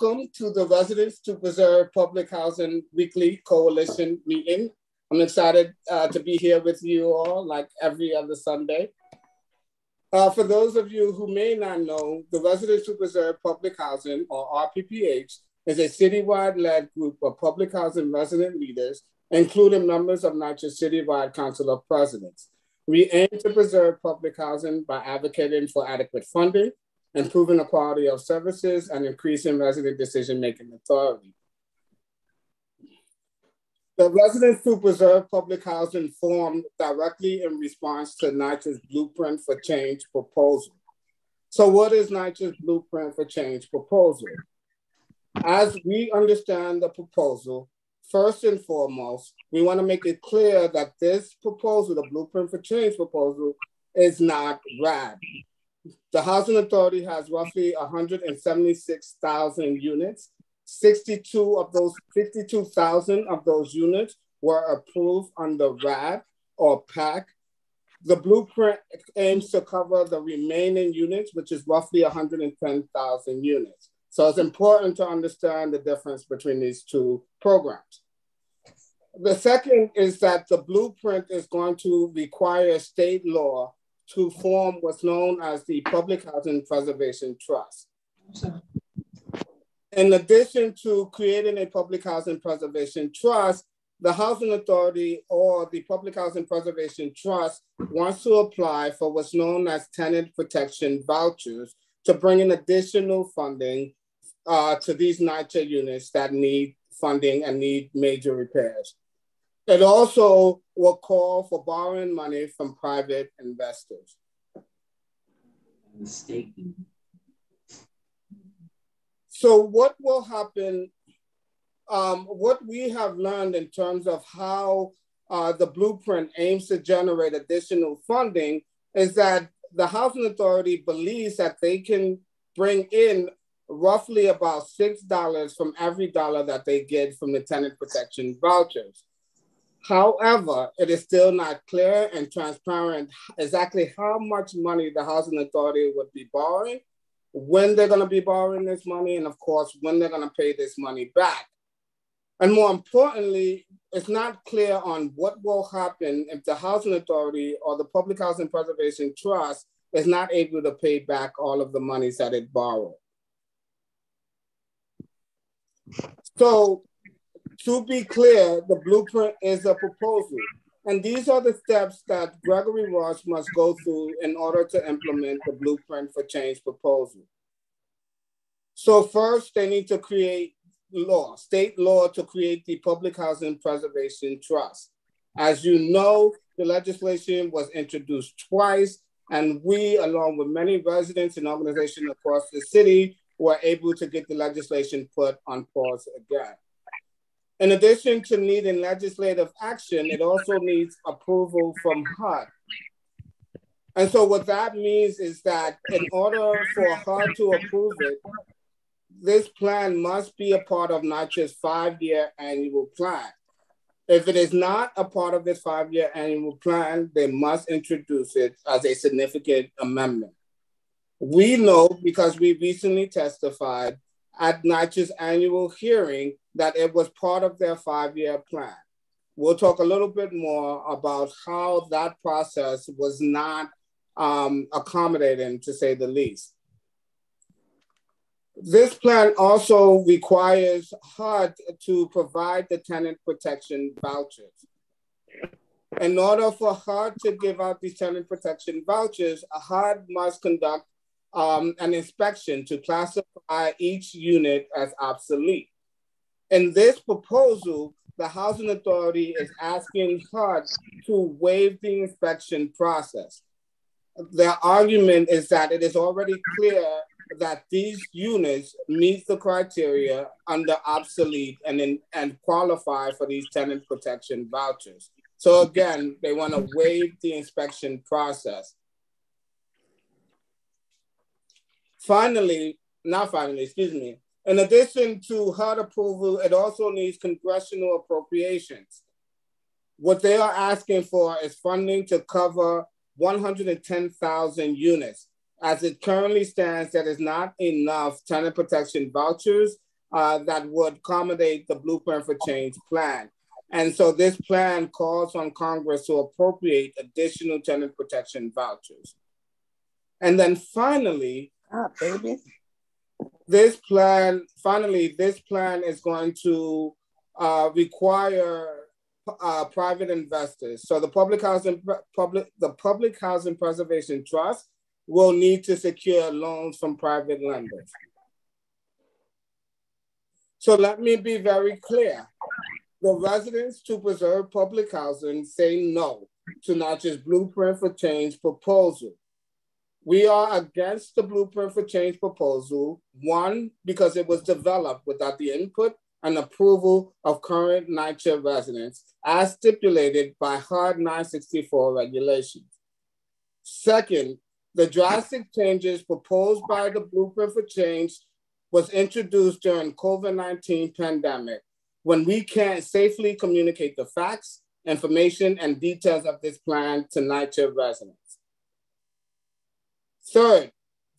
welcome to the Residents to Preserve Public Housing Weekly Coalition meeting. I'm excited uh, to be here with you all like every other Sunday. Uh, for those of you who may not know, the Residents to Preserve Public Housing, or RPPH, is a citywide led group of public housing resident leaders, including members of NYCHA's Citywide Council of Presidents. We aim to preserve public housing by advocating for adequate funding, improving the quality of services, and increasing resident decision-making authority. The Residents to Preserve Public Housing formed directly in response to NYCHA's Blueprint for Change proposal. So what is NYCHA's Blueprint for Change proposal? As we understand the proposal, first and foremost, we want to make it clear that this proposal, the Blueprint for Change proposal, is not RAD. The Housing Authority has roughly 176,000 units. 62 of those, 52,000 of those units were approved under RAD or PAC. The blueprint aims to cover the remaining units, which is roughly 110,000 units. So it's important to understand the difference between these two programs. The second is that the blueprint is going to require state law to form what's known as the Public Housing Preservation Trust. In addition to creating a Public Housing Preservation Trust, the Housing Authority or the Public Housing Preservation Trust wants to apply for what's known as tenant protection vouchers to bring in additional funding uh, to these NYCHA units that need funding and need major repairs. It also will call for borrowing money from private investors. So, what will happen? Um, what we have learned in terms of how uh, the blueprint aims to generate additional funding is that the Housing Authority believes that they can bring in roughly about $6 from every dollar that they get from the tenant protection vouchers. However, it is still not clear and transparent exactly how much money the Housing Authority would be borrowing, when they're going to be borrowing this money, and of course, when they're going to pay this money back. And more importantly, it's not clear on what will happen if the Housing Authority or the Public Housing Preservation Trust is not able to pay back all of the monies that it borrowed. So to be clear, the blueprint is a proposal. And these are the steps that Gregory Russ must go through in order to implement the blueprint for change proposal. So first, they need to create law, state law to create the Public Housing Preservation Trust. As you know, the legislation was introduced twice, and we, along with many residents and organizations across the city, were able to get the legislation put on pause again. In addition to needing legislative action, it also needs approval from HUD. And so what that means is that in order for HUD to approve it, this plan must be a part of NYCHA's five-year annual plan. If it is not a part of this five-year annual plan, they must introduce it as a significant amendment. We know because we recently testified at NYCHA's annual hearing that it was part of their five year plan. We'll talk a little bit more about how that process was not um, accommodating, to say the least. This plan also requires HUD to provide the tenant protection vouchers. In order for HUD to give out these tenant protection vouchers, HUD must conduct um, an inspection to classify each unit as obsolete. In this proposal, the Housing Authority is asking HUD to waive the inspection process. Their argument is that it is already clear that these units meet the criteria under obsolete and, in, and qualify for these tenant protection vouchers. So again, they want to waive the inspection process. Finally, not finally, excuse me, in addition to HUD approval, it also needs congressional appropriations. What they are asking for is funding to cover 110,000 units. As it currently stands, that is not enough tenant protection vouchers uh, that would accommodate the Blueprint for Change plan. And so this plan calls on Congress to appropriate additional tenant protection vouchers. And then finally, baby. this plan, finally, this plan is going to uh, require uh, private investors. So the public housing public the public housing preservation trust will need to secure loans from private lenders. So let me be very clear. The residents to preserve public housing say no to NYCHA's Blueprint for Change proposal. We are against the Blueprint for Change proposal, one, because it was developed without the input and approval of current NYCHA residents as stipulated by HUD 964 regulations. Second, the drastic changes proposed by the Blueprint for Change was introduced during COVID-19 pandemic when we can't safely communicate the facts, information, and details of this plan to NYCHA residents. Third,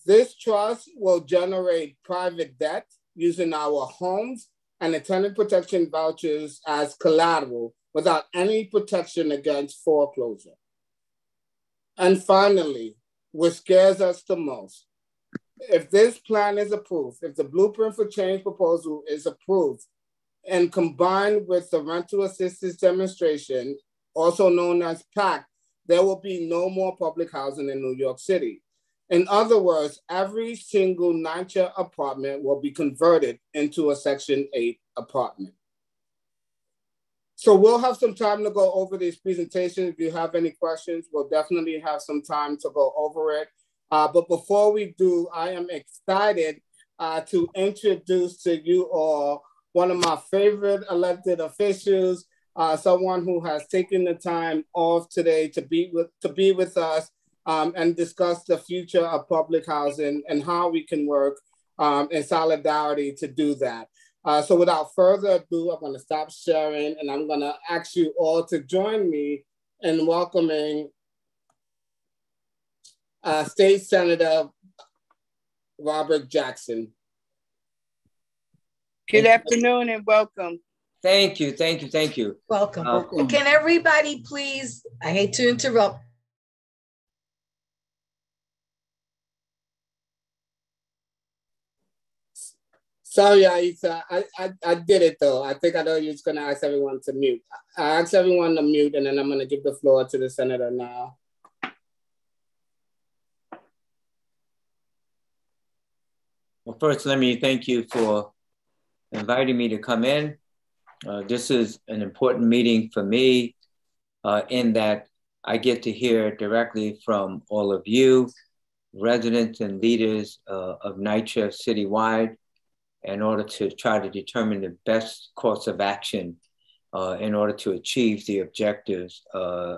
this trust will generate private debt using our homes and tenant protection vouchers as collateral without any protection against foreclosure. And finally, what scares us the most, if this plan is approved, if the Blueprint for Change proposal is approved and combined with the rental assistance demonstration, also known as PAC, there will be no more public housing in New York City. In other words, every single NYCHA apartment will be converted into a Section 8 apartment. So we'll have some time to go over this presentation. If you have any questions, we'll definitely have some time to go over it. Uh, but before we do, I am excited uh, to introduce to you all one of my favorite elected officials, uh, someone who has taken the time off today to be with to be with us um, and discuss the future of public housing and how we can work um, in solidarity to do that. Uh, so without further ado, I'm going to stop sharing and I'm going to ask you all to join me in welcoming uh, State Senator Robert Jackson. Good afternoon and welcome. Thank you, thank you, thank you. Welcome. Uh, Can everybody please, I hate to interrupt, Sorry, Aisa. I, I, I did it though. I think I know you're just gonna ask everyone to mute. I asked everyone to mute and then I'm gonna give the floor to the senator now. Well, first, let me thank you for inviting me to come in. Uh, this is an important meeting for me uh, in that I get to hear directly from all of you, residents and leaders uh, of NYCHA citywide, in order to try to determine the best course of action uh, in order to achieve the objectives uh,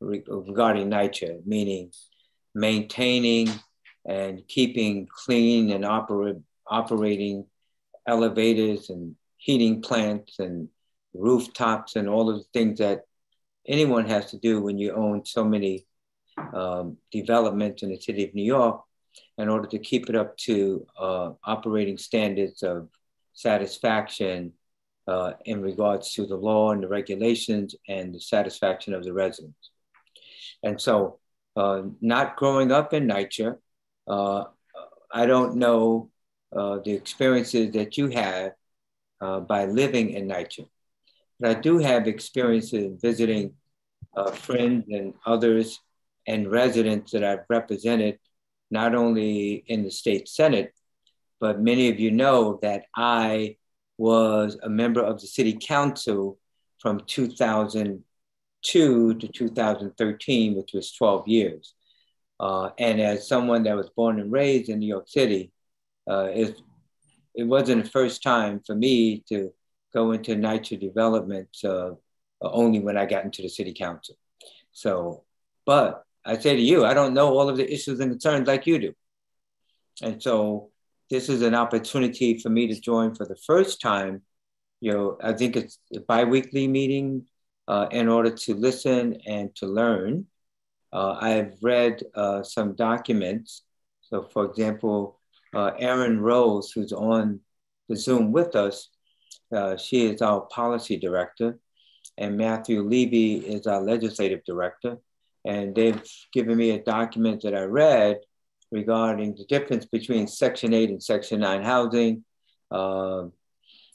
re regarding NYCHA, meaning maintaining and keeping clean and oper operating elevators and heating plants and rooftops and all of the things that anyone has to do when you own so many um, developments in the city of New York in order to keep it up to uh, operating standards of satisfaction uh, in regards to the law and the regulations and the satisfaction of the residents. And so, uh, not growing up in NYCHA, uh, I don't know uh, the experiences that you have uh, by living in NYCHA. But I do have experiences visiting friends and others and residents that I've represented not only in the state Senate, but many of you know that I was a member of the city council from 2002 to 2013, which was 12 years. Uh, and as someone that was born and raised in New York City, uh, it, it wasn't the first time for me to go into NYCHA development uh, only when I got into the city council. So, but I say to you, I don't know all of the issues and concerns like you do. And so this is an opportunity for me to join for the first time. You know, I think it's a biweekly meeting uh, in order to listen and to learn. Uh, I've read uh, some documents. So, for example, uh, Aaron Rose, who's on the Zoom with us. Uh, she is our policy director, and Matthew Levy is our legislative director. And they've given me a document that I read regarding the difference between Section 8 and Section 9 housing, uh,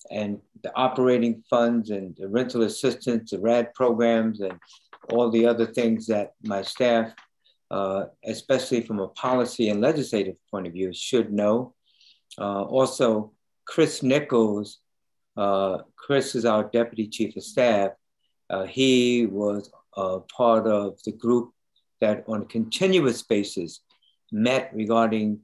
and the operating funds and the rental assistance, the RAD programs, and all the other things that my staff, uh, especially from a policy and legislative point of view, should know. Uh, also, Chris Nichols, uh, Chris is our deputy chief of staff. Uh, he was part of the group that on a continuous basis met regarding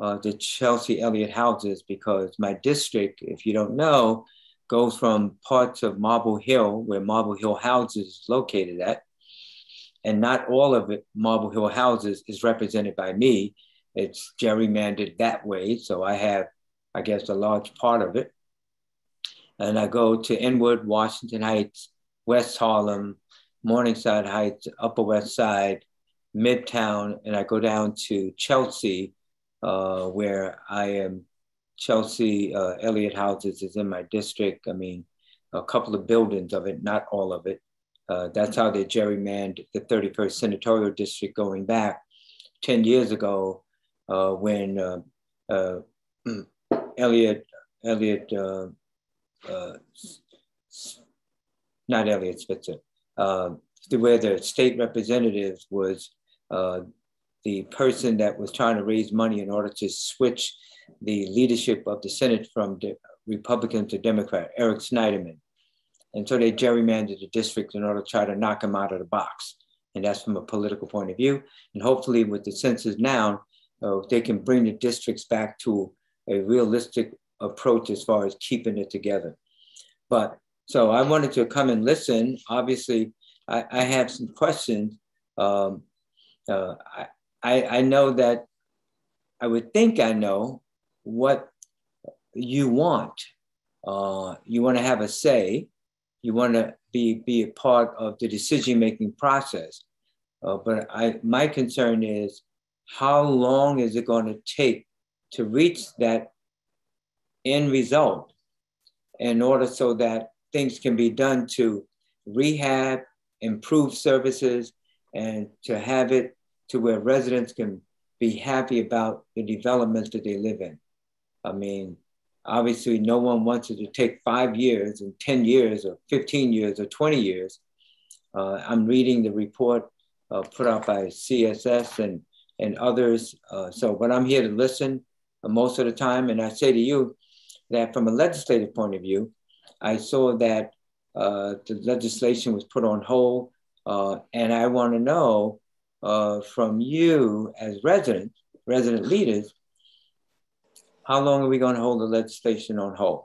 uh, the Chelsea Elliott houses because my district, if you don't know, goes from parts of Marble Hill, where Marble Hill Houses is located at, and not all of it, Marble Hill Houses, is represented by me. It's gerrymandered that way, so I have, I guess, a large part of it. And I go to Inwood, Washington Heights, West Harlem, Morningside Heights, Upper West Side, Midtown, and I go down to Chelsea, uh, where I am. Chelsea uh, Elliott Houses is in my district. I mean, a couple of buildings of it, not all of it. Uh, that's how they gerrymandered the 31st Senatorial District going back 10 years ago uh, when uh, uh, Elliott, Elliott, uh, not Eliot Spitzer, where the state representatives was uh, the person that was trying to raise money in order to switch the leadership of the Senate from de- Republican to Democrat, Eric Schneiderman. And so they gerrymandered the district in order to try to knock him out of the box. And that's from a political point of view. And hopefully, with the census now, uh, they can bring the districts back to a realistic approach as far as keeping it together. But so I wanted to come and listen. Obviously, I, I have some questions. Um, uh, I, I know that I would think I know what you want. Uh, you want to have a say. You want to be, be a part of the decision making process. Uh, but I, my concern is how long is it going to take to reach that end result in order so that things can be done to rehab, improve services, and to have it to where residents can be happy about the developments that they live in. I mean, obviously, no one wants it to take five years and 10 years or 15 years or 20 years. Uh, I'm reading the report uh, put out by CSS and, and others. Uh, so, but I'm here to listen most of the time. And I say to you that from a legislative point of view, I saw that uh, the legislation was put on hold. Uh, and I want to know uh, from you as residents, resident leaders, how long are we going to hold the legislation on hold?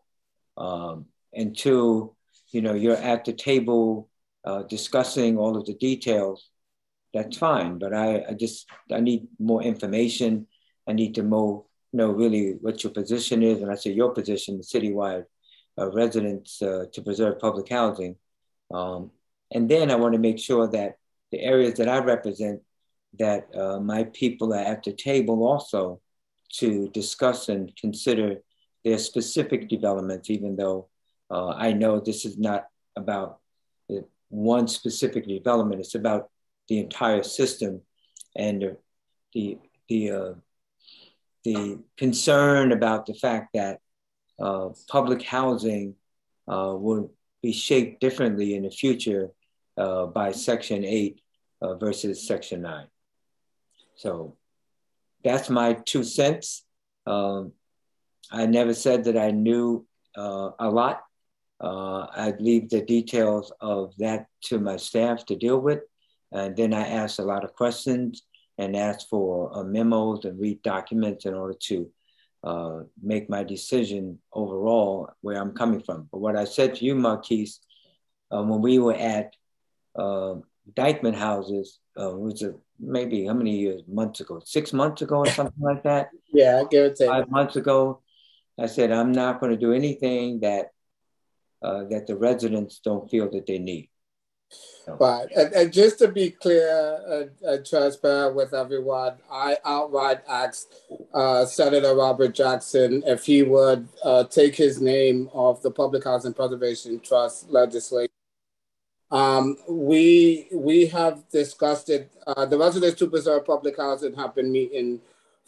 Um, until you know you're at the table uh, discussing all of the details, that's fine. But I, I just I need more information. I need to know know really what your position is, and I say your position, the citywide residents uh, to preserve public housing. Um, and then I want to make sure that the areas that I represent, that uh, my people are at the table also to discuss and consider their specific developments, even though uh, I know this is not about one specific development, it's about the entire system and the, the, uh, the concern about the fact that uh, public housing uh, will be shaped differently in the future uh, by Section 8 uh, versus Section 9. So that's my two cents. Um, I never said that I knew a lot. I'd leave the details of that to my staff to deal with. And then I asked a lot of questions and asked for uh, memos and read documents in order to uh, make my decision overall where I'm coming from. But what I said to you, Marquise, uh, when we were at uh, Dyckman houses, uh, which is maybe how many years, months ago, six months ago or something like that. Yeah, I give it to Five months ago, I said, I'm not going to do anything that uh, that the residents don't feel that they need. But and, and, just to be clear and, and, transparent with everyone, I outright asked uh, Senator Robert Jackson if he would uh, take his name off the Public Housing Preservation Trust legislation. Um, we we have discussed it. Uh, the residents to preserve public housing have been meeting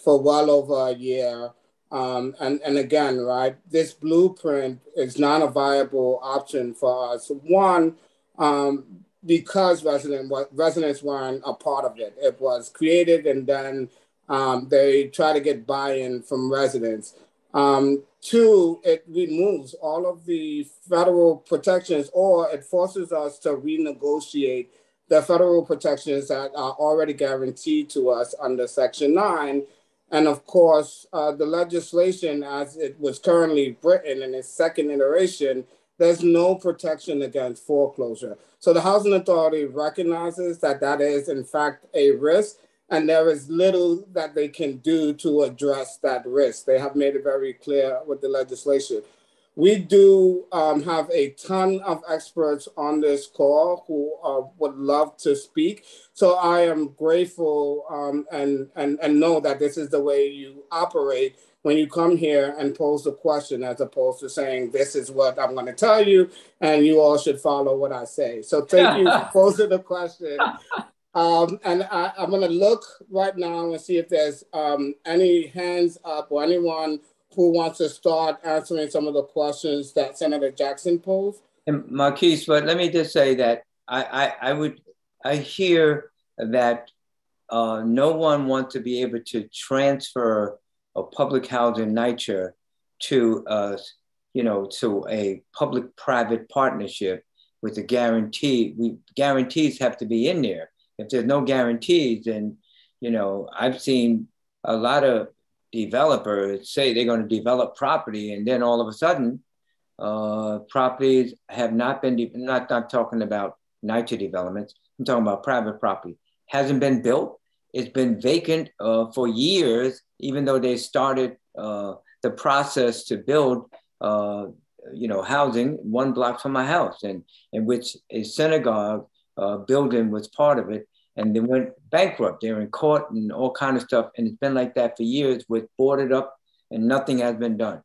for well over a year. Um, and, and again, right, this blueprint is not a viable option for us. One, um, because resident, residents weren't a part of it. It was created and then um, they try to get buy-in from residents. Um, two, it removes all of the federal protections or it forces us to renegotiate the federal protections that are already guaranteed to us under Section 9 and of course, uh, the legislation as it was currently written in its second iteration, there's no protection against foreclosure. So the Housing Authority recognizes that that is in fact a risk and there is little that they can do to address that risk. They have made it very clear with the legislation. We do um, have a ton of experts on this call who uh, would love to speak. So I am grateful um, and, and, and know that this is the way you operate when you come here and pose a question as opposed to saying, this is what I'm going to tell you, and you all should follow what I say. So thank you for posing the question. Um, and I, am going to look right now and see if there's um, any hands up or anyone who wants to start answering some of the questions that Senator Jackson posed? And Marquise, but let me just say that I, I, I would, I hear that uh, no one wants to be able to transfer a public housing NYCHA to, uh, you know, to a public-private partnership with a guarantee. We guarantees have to be in there. If there's no guarantees, then, you know, I've seen a lot of developers say they're going to develop property, and then all of a sudden, uh, properties have not been, de- not, not talking about NYCHA developments, I'm talking about private property, hasn't been built. It's been vacant uh, for years, even though they started uh, the process to build, uh, you know, housing one block from my house, and in which a synagogue uh, building was part of it and they went bankrupt. They're in court and all kind of stuff. And it's been like that for years with boarded up and nothing has been done.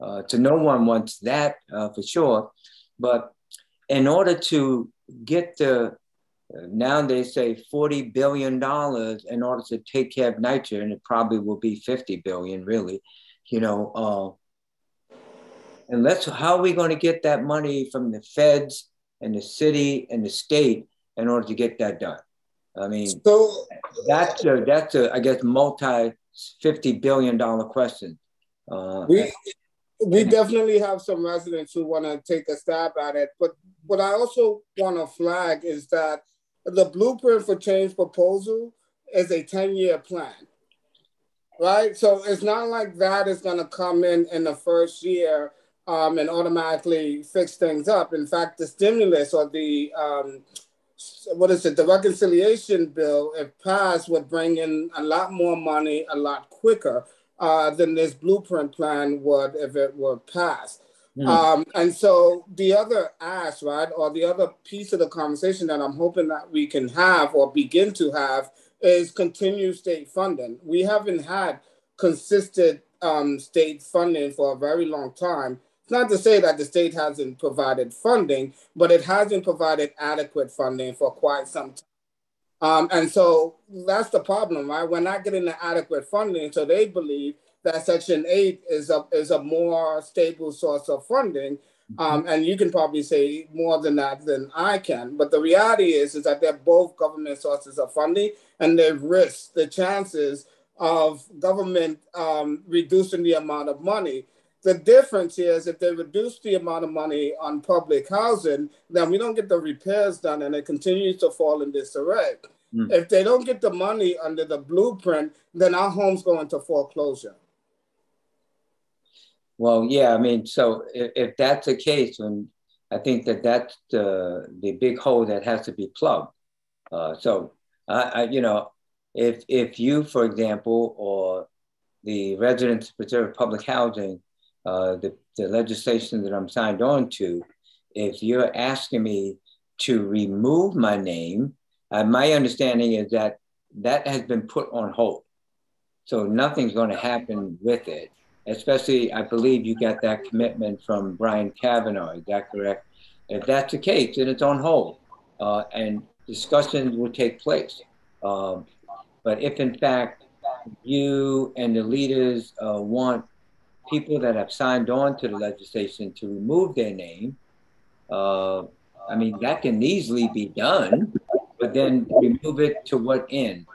Uh, so no one wants that uh, for sure. But in order to get the, now they say $40 billion in order to take care of NYCHA, and it probably will be 50 billion really, you know, uh, and let's, how are we going to get that money from the feds and the city and the state in order to get that done? I mean, so that's a, that's a, I guess, multi $50 billion question. Uh, we, we definitely have some residents who want to take a stab at it. But what I also want to flag is that the blueprint for change proposal is a 10 year plan, right? So it's not like that is going to come in in the first year um, and automatically fix things up. In fact, the stimulus or the um, what is it? The reconciliation bill, if passed, would bring in a lot more money a lot quicker uh, than this blueprint plan would if it were passed. Mm. Um, and so the other ask, right, or the other piece of the conversation that I'm hoping that we can have or begin to have is continued state funding. We haven't had consistent um, state funding for a very long time. It's not to say that the state hasn't provided funding, but it hasn't provided adequate funding for quite some time. Um, and so that's the problem, right? We're not getting the adequate funding. So they believe that Section 8 is a, is a more stable source of funding. Um, and you can probably say more than that than I can. But the reality is, is that they're both government sources of funding and they risk the chances of government um, reducing the amount of money. The difference is if they reduce the amount of money on public housing, then we don't get the repairs done and it continues to fall in disarray. Mm. If they don't get the money under the blueprint, then our homes go into foreclosure. Well, yeah, I mean, so if, if that's the case, then I think that that's the, the big hole that has to be plugged. Uh, so, I, I, you know, if, if you, for example, or the residents preserve public housing uh, the, the legislation that I'm signed on to, if you're asking me to remove my name. Uh, my understanding is that that has been put on hold. So nothing's going to happen with it, especially I believe you got that commitment from Brian Kavanagh. Is that correct? If that's the case, then it's on hold uh, and discussions will take place. Um, but if in fact you and the leaders uh, want people that have signed on to the legislation to remove their name, uh, I mean, that can easily be done, but then remove it to what end?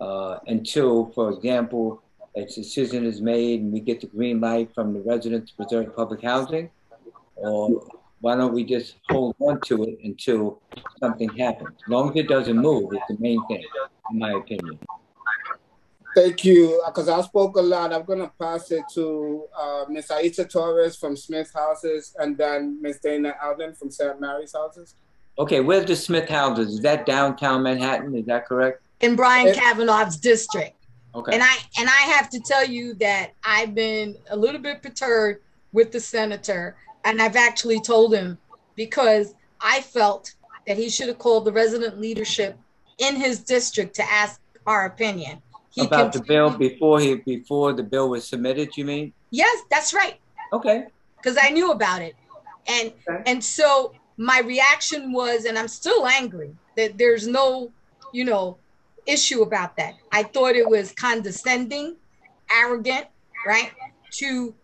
Uh, until, for example, a decision is made and we get the green light from the residents to preserve public housing, or why don't we just hold on to it until something happens? As long as it doesn't move, it's the main thing, in my opinion. Thank you, because I spoke a lot. I'm going to pass it to uh, Ms. Aisha Torres from Smith Houses and then Ms. Dana Alden from St. Mary's Houses. Okay, where's the Smith Houses? Is that downtown Manhattan? Is that correct? In Brian Kavanagh's district. Okay. And I and I have to tell you that I've been a little bit perturbed with the senator, and I've actually told him because I felt that he should have called the resident leadership in his district to ask our opinion. He about the bill before he before the bill was submitted. You mean? Yes, that's right. Okay. Because I knew about it, and okay. and so my reaction was, and I'm still angry that there's no, you know, issue about that. I thought it was condescending, arrogant, right, to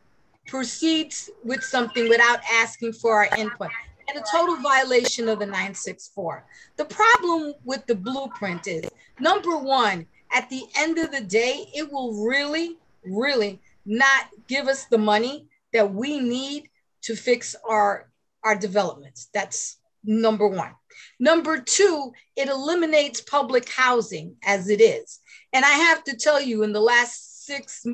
proceed with something without asking for our input and a total violation of the 964. The problem with the blueprint is number one, at the end of the day, it will really, really not give us the money that we need to fix our, our developments. That's number one. Number two, it eliminates public housing as it is. And I have to tell you, in the last six,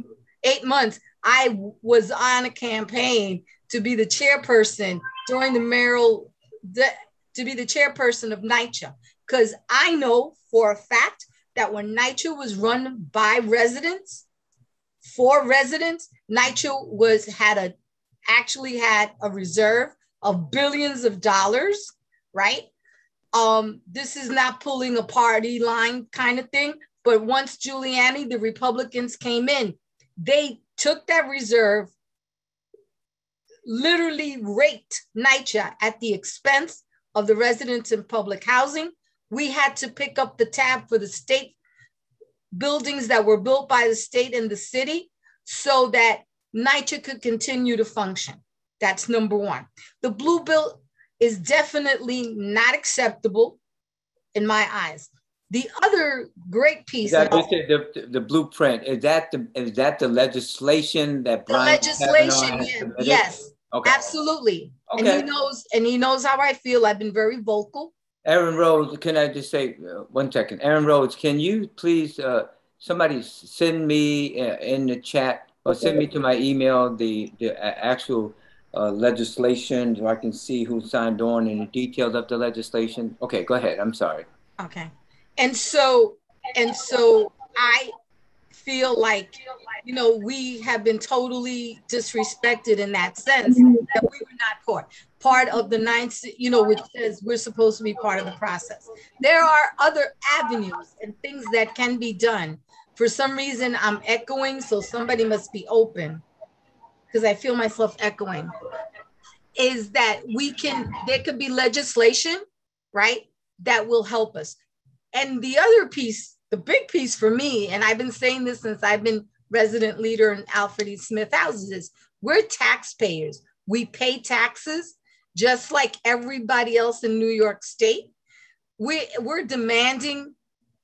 eight months, I was on a campaign to be the chairperson during the mayoral, to be the chairperson of NYCHA, because I know for a fact that when NYCHA was run by residents, for residents, NYCHA was had a actually had a reserve of billions of dollars, right? Um, this is not pulling a party line kind of thing. But once Giuliani, the Republicans came in, they took that reserve, literally raped NYCHA at the expense of the residents in public housing, we had to pick up the tab for the state buildings that were built by the state and the city so that NYCHA could continue to function. That's number one. The blue bill is definitely not acceptable in my eyes. The other great piece that, the, the, the, blueprint is that the is that the legislation that the Brian legislation yes okay. absolutely okay. and he knows and he knows how I feel I've been very vocal Aaron Rhodes, can I just say uh, one second? Aaron Rhodes, can you please, uh, somebody send me uh, in the chat or send me to my email the, the actual uh, legislation I can see who signed on and the details of the legislation? Okay, go ahead. I'm sorry. Okay. And so, and so I feel like, you know, we have been totally disrespected in that sense that we were not part part of the ninth, you know, which says we're supposed to be part of the process. There are other avenues and things that can be done. For some reason, I'm echoing, so somebody must be open because I feel myself echoing. Is that we can, there could be legislation, right, that will help us. And the other piece, the big piece for me, and I've been saying this since I've been resident leader in Alfred E. Smith houses, is we're taxpayers. We pay taxes just like everybody else in New York State. We, we're demanding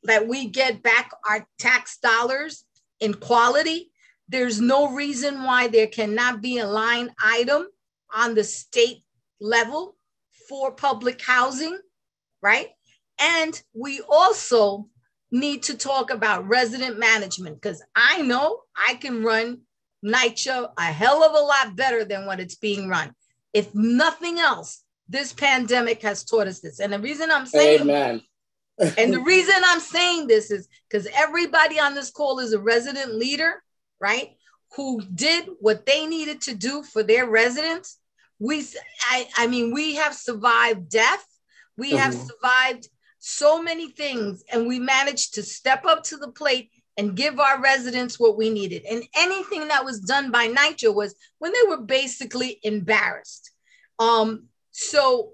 that we get back our tax dollars in quality. There's no reason why there cannot be a line item on the state level for public housing, right? And we also need to talk about resident management because I know I can run NYCHA a hell of a lot better than what it's being run. If nothing else, this pandemic has taught us this. And the reason I'm saying Amen. and the reason I'm saying this is because everybody on this call is a resident leader, right? Who did what they needed to do for their residents. We, I, I mean, we have survived death. We mm-hmm. have survived so many things and we managed to step up to the plate and give our residents what we needed. And anything that was done by NYCHA was when they were basically embarrassed. Um, so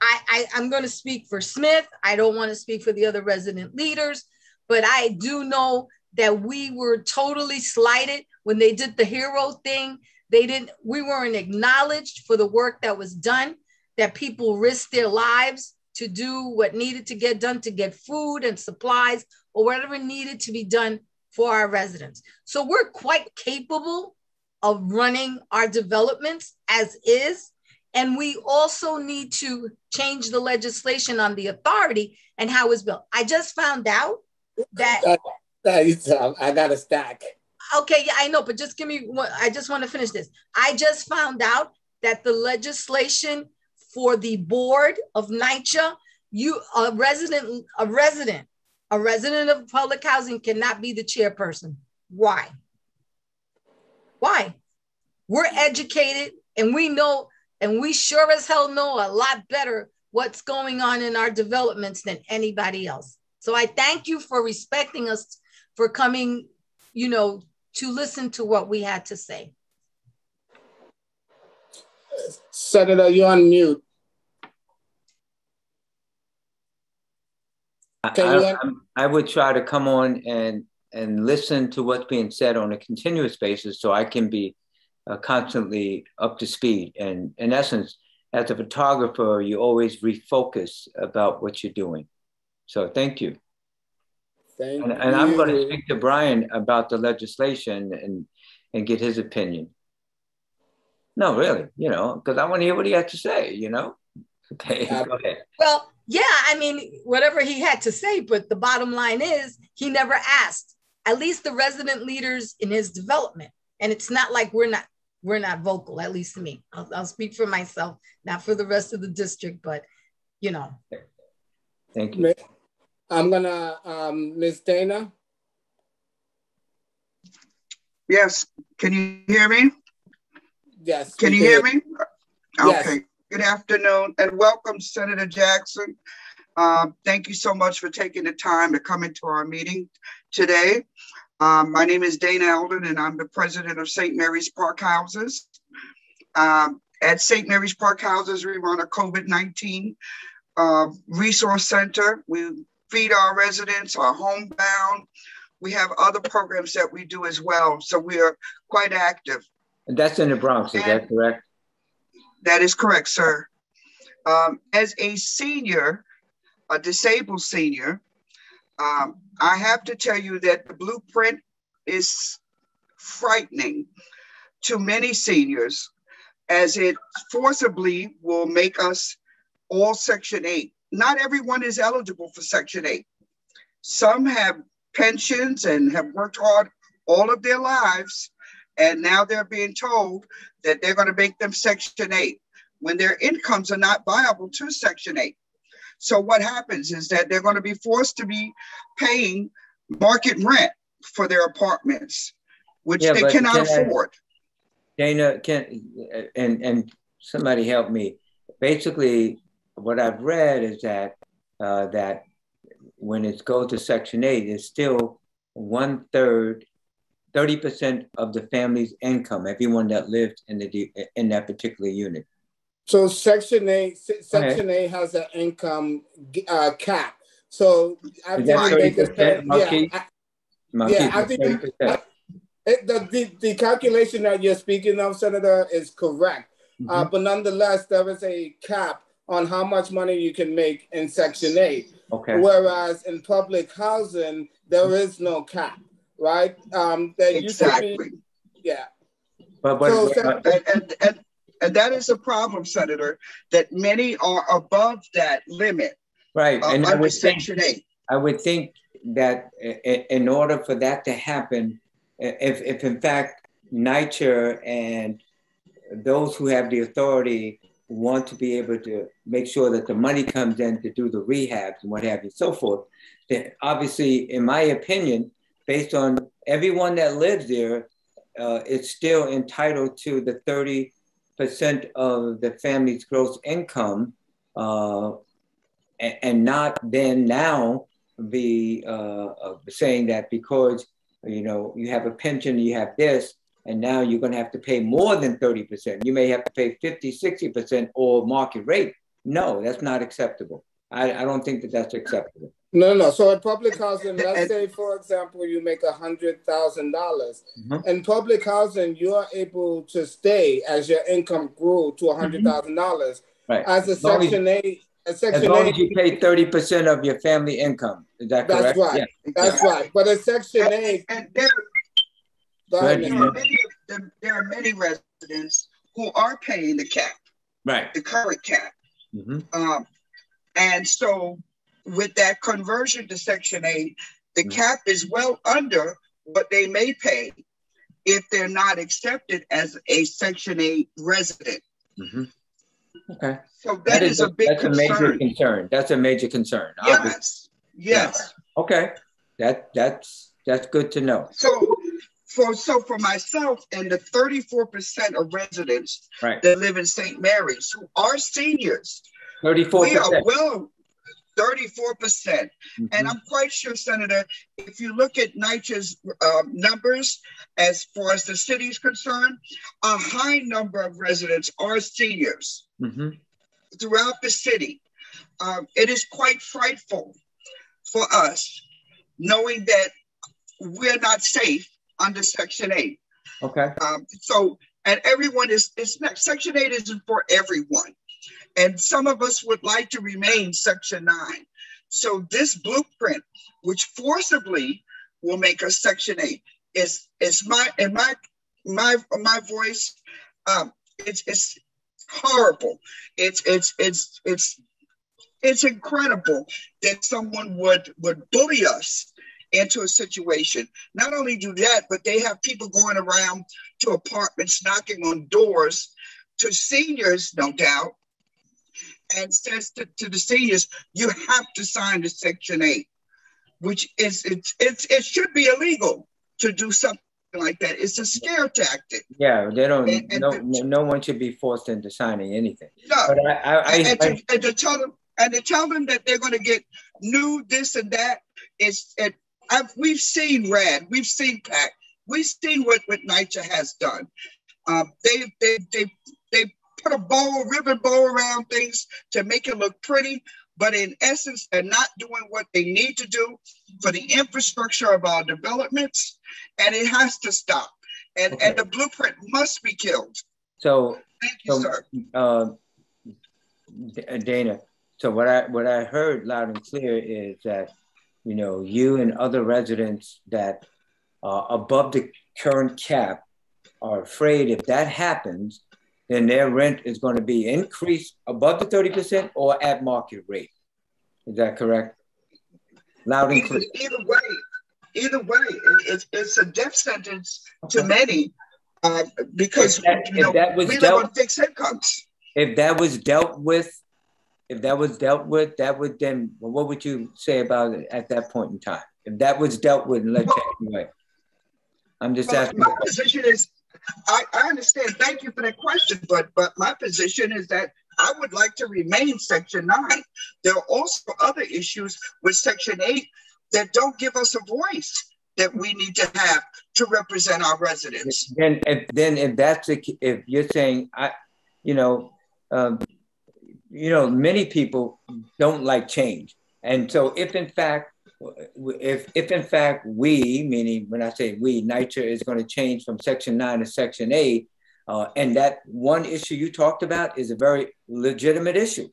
I, I, I'm going to speak for Smith. I don't want to speak for the other resident leaders, but I do know that we were totally slighted when they did the hero thing. They didn't, we weren't acknowledged for the work that was done, that people risked their lives to do what needed to get done to get food and supplies or whatever needed to be done for our residents. So we're quite capable of running our developments as is. And we also need to change the legislation on the authority and how it's built. I just found out that. Uh, I got a stack. Okay, yeah, I know, but just give me one. I just want to finish this. I just found out that the legislation for the board of NYCHA, you a resident, a resident a resident of public housing cannot be the chairperson. Why? Why? We're educated and we know, and we sure as hell know a lot better what's going on in our developments than anybody else. So I thank you for respecting us for coming, you know, to listen to what we had to say. Senator, you're on mute. I, I, would try to come on and and listen to what's being said on a continuous basis so I can be uh, constantly up to speed. And in essence, as a photographer, you always refocus about what you're doing. So thank you. Thank and, you. and I'm going to speak to Brian about the legislation and and get his opinion. No, really, you know, because I want to hear what he had to say. You know. Okay, go ahead. Well, yeah, I mean, whatever he had to say, but the bottom line is he never asked at least the resident leaders in his development. And it's not like we're not we're not vocal, at least to me. I'll, I'll speak for myself, not for the rest of the district, but you know. Thank you. I'm gonna um Ms. Dana. Yes, can you hear me? Yes. Can you hear me? Yes. Okay. Good afternoon and welcome, Senator Jackson. Uh, thank you so much for taking the time to come into our meeting today. Um, my name is Dana Eldon and I'm the president of St. Mary's Park Houses. Um, at St. Mary's Park Houses, we run a COVID-19 uh, resource center. We feed our residents, our homebound. We have other programs that we do as well. So we are quite active. And that's in the Bronx, is and, that correct? That is correct, sir. Um, as a senior, a disabled senior, um, I have to tell you that the blueprint is frightening to many seniors as it forcibly will make us all Section 8. Not everyone is eligible for Section 8. Some have pensions and have worked hard all of their lives and now they're being told that they're going to make them Section 8 when their incomes are not viable to Section 8. So what happens is that they're going to be forced to be paying market rent for their apartments, which yeah, they cannot afford. I, Dana, can and and somebody help me. Basically, what I've read is that uh, that when it goes to Section Eight, it's still one third 30% of the family's income, everyone that lived in the in that particular unit. So Section 8, Section Eight has an income uh, cap. So I think they yeah, I, yeah, I think I, it, the, the, the calculation that you're speaking of, Senator, is correct. Mm-hmm. Uh, but nonetheless, there is a cap on how much money you can make in Section 8. Okay. Whereas in public housing, there is no cap right? Um, that exactly. used to be, yeah. But, but, so, but and, and, and, and that is a problem, Senator, that many are above that limit. Right. Uh, and I would Section think, 8. I would think that in order for that to happen, if, if in fact NYCHA and those who have the authority want to be able to make sure that the money comes in to do the rehabs and what have you, so forth, then obviously, in my opinion, based on everyone that lives there, uh, it's still entitled to the 30% of the family's gross income uh, and, and not then now be uh, saying that because you know you have a pension, you have this, and now you're going to have to pay more than 30%. You may have to pay 50, 60% or market rate. No, that's not acceptable. I, I don't think that that's acceptable. No, no. So in public housing, let's say, for example, you make a hundred thousand dollars. Mm-hmm. In public housing, you are able to stay as your income grew to a hundred thousand dollars. Right. As a Section Eight, a Section as long as you pay thirty percent of your family income. Is that correct? That's right. Yeah. That's right. But a Section Eight. And, there, ahead, there, are many, there are many residents who are paying the cap. Right. The current cap. Mm-hmm. Um, and so with that conversion to Section 8, the mm. cap is well under what they may pay if they're not accepted as a Section 8 resident. Mm-hmm. Okay. So that, that is, is, a, big that's concern. a major concern. That's a major concern. Yes. Yes. Okay. That that's that's good to know. So for so for myself and the 34% of residents right. that live in St. Mary's who are seniors, 34%. we are well 34%. percent mm hmm And I'm quite sure, Senator, if you look at NYCHA's uh, numbers as far as the city is concerned, a high number of residents are seniors mm-hmm. throughout the city. Um, it is quite frightful for us knowing that we're not safe under Section 8. Okay. Um, so, and everyone is, it's not, Section 8 isn't for everyone. And some of us would like to remain Section 9. So this blueprint, which forcibly will make us Section 8, is is my in my my my voice, um, it's it's horrible. It's it's it's it's it's incredible that someone would would bully us into a situation. Not only do that, but they have people going around to apartments knocking on doors to seniors, no doubt, and says to, to the seniors, you have to sign the Section 8, which is it's, it's it should be illegal to do something like that. It's a scare tactic. Yeah, they don't. And, and no, the, no one should be forced into signing anything. No, but I, I, I, and, to, and, to, tell them and to tell them that they're going to get new this and that is it. I've, we've seen Rad, we've seen PACT, we've seen what what NYCHA has done. Um, they they they they put a bow, ribbon bow around things to make it look pretty. But in essence, they're not doing what they need to do for the infrastructure of our developments, and it has to stop. And okay. and the blueprint must be killed. So, thank you, so, sir. Uh, Dana. So what I what I heard loud and clear is that you know you and other residents that are above the current cap are afraid if that happens then their rent is going to be increased above the 30% or at market rate. Is that correct? Loud and clear. Either, way, either way, it's, it's a death sentence to many uh, because if that, you know, that was we dealt, live on fixed incomes. If that was dealt with, if that was dealt with, that would then, well, what would you say about it at that point in time? If that was dealt with and let well, away. I'm just asking. My position is I, I understand. Thank you for that question. But but my position is that I would like to remain Section 9. There are also other issues with Section 8 that don't give us a voice that we need to have to represent our residents. Then if, then if that's the, if you're saying, I, you know, um, you know, many people don't like change. And so if in fact if, if in fact we, meaning when I say we, NYCHA is going to change from Section 9 to Section 8, uh, and that one issue you talked about is a very legitimate issue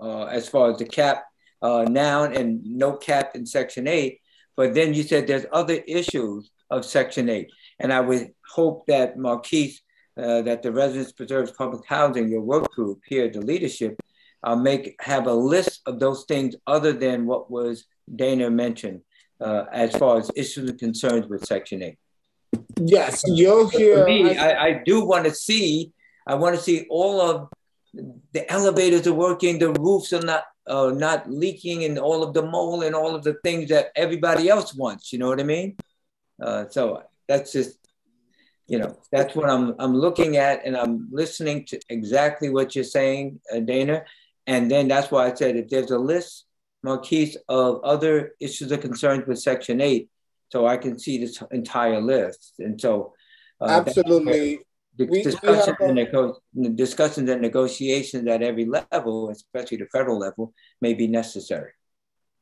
uh, as far as the cap uh, now and no cap in Section 8. But then you said there's other issues of Section 8. And I would hope that Marquise, uh, that the Residents Preserves Public Housing, your work group here, the leadership, uh, make have a list of those things other than what was Dana mentioned uh, as far as issues and concerns with Section 8. Yes, you'll hear. Me, I, I do want to see, I want to see all of the elevators are working, the roofs are not uh, not leaking, and all of the mold and all of the things that everybody else wants. You know what I mean? Uh, so that's just, you know, that's what I'm I'm looking at, and I'm listening to exactly what you're saying, uh, Dana, And then that's why I said if there's a list, Marquise, of other issues of concerns with Section 8, so I can see this entire list. And so, uh, absolutely. The we, discussions, we and discussions and negotiations at every level, especially the federal level, may be necessary.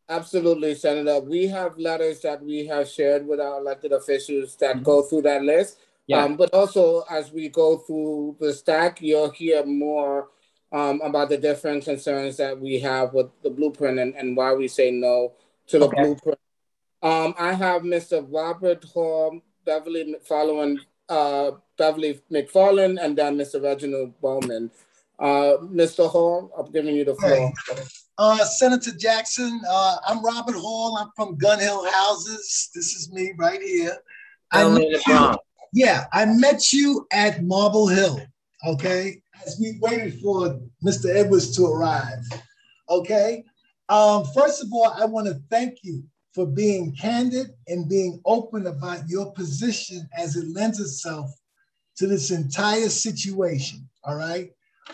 Absolutely, Senator. We have letters that we have shared with our elected officials that mm-hmm. go through that list. Yeah. Um, but also, as we go through the stack, you'll hear more um, about the different concerns that we have with the blueprint and, and why we say no to the okay. blueprint. Um, I have Mr. Robert Hall, Beverly following uh, Beverly McFarland, and then Mr. Reginald Bowman. Uh, Mr. Hall, I'm giving you the floor. Uh, Senator Jackson, uh, I'm Robert Hall. I'm from Gun Hill Houses. This is me right here. I met you, yeah, I met you at Marble Hill, okay, as we waited for Mr. Edwards to arrive, okay? Um, first of all, I want to thank you for being candid and being open about your position as it lends itself to this entire situation, all right?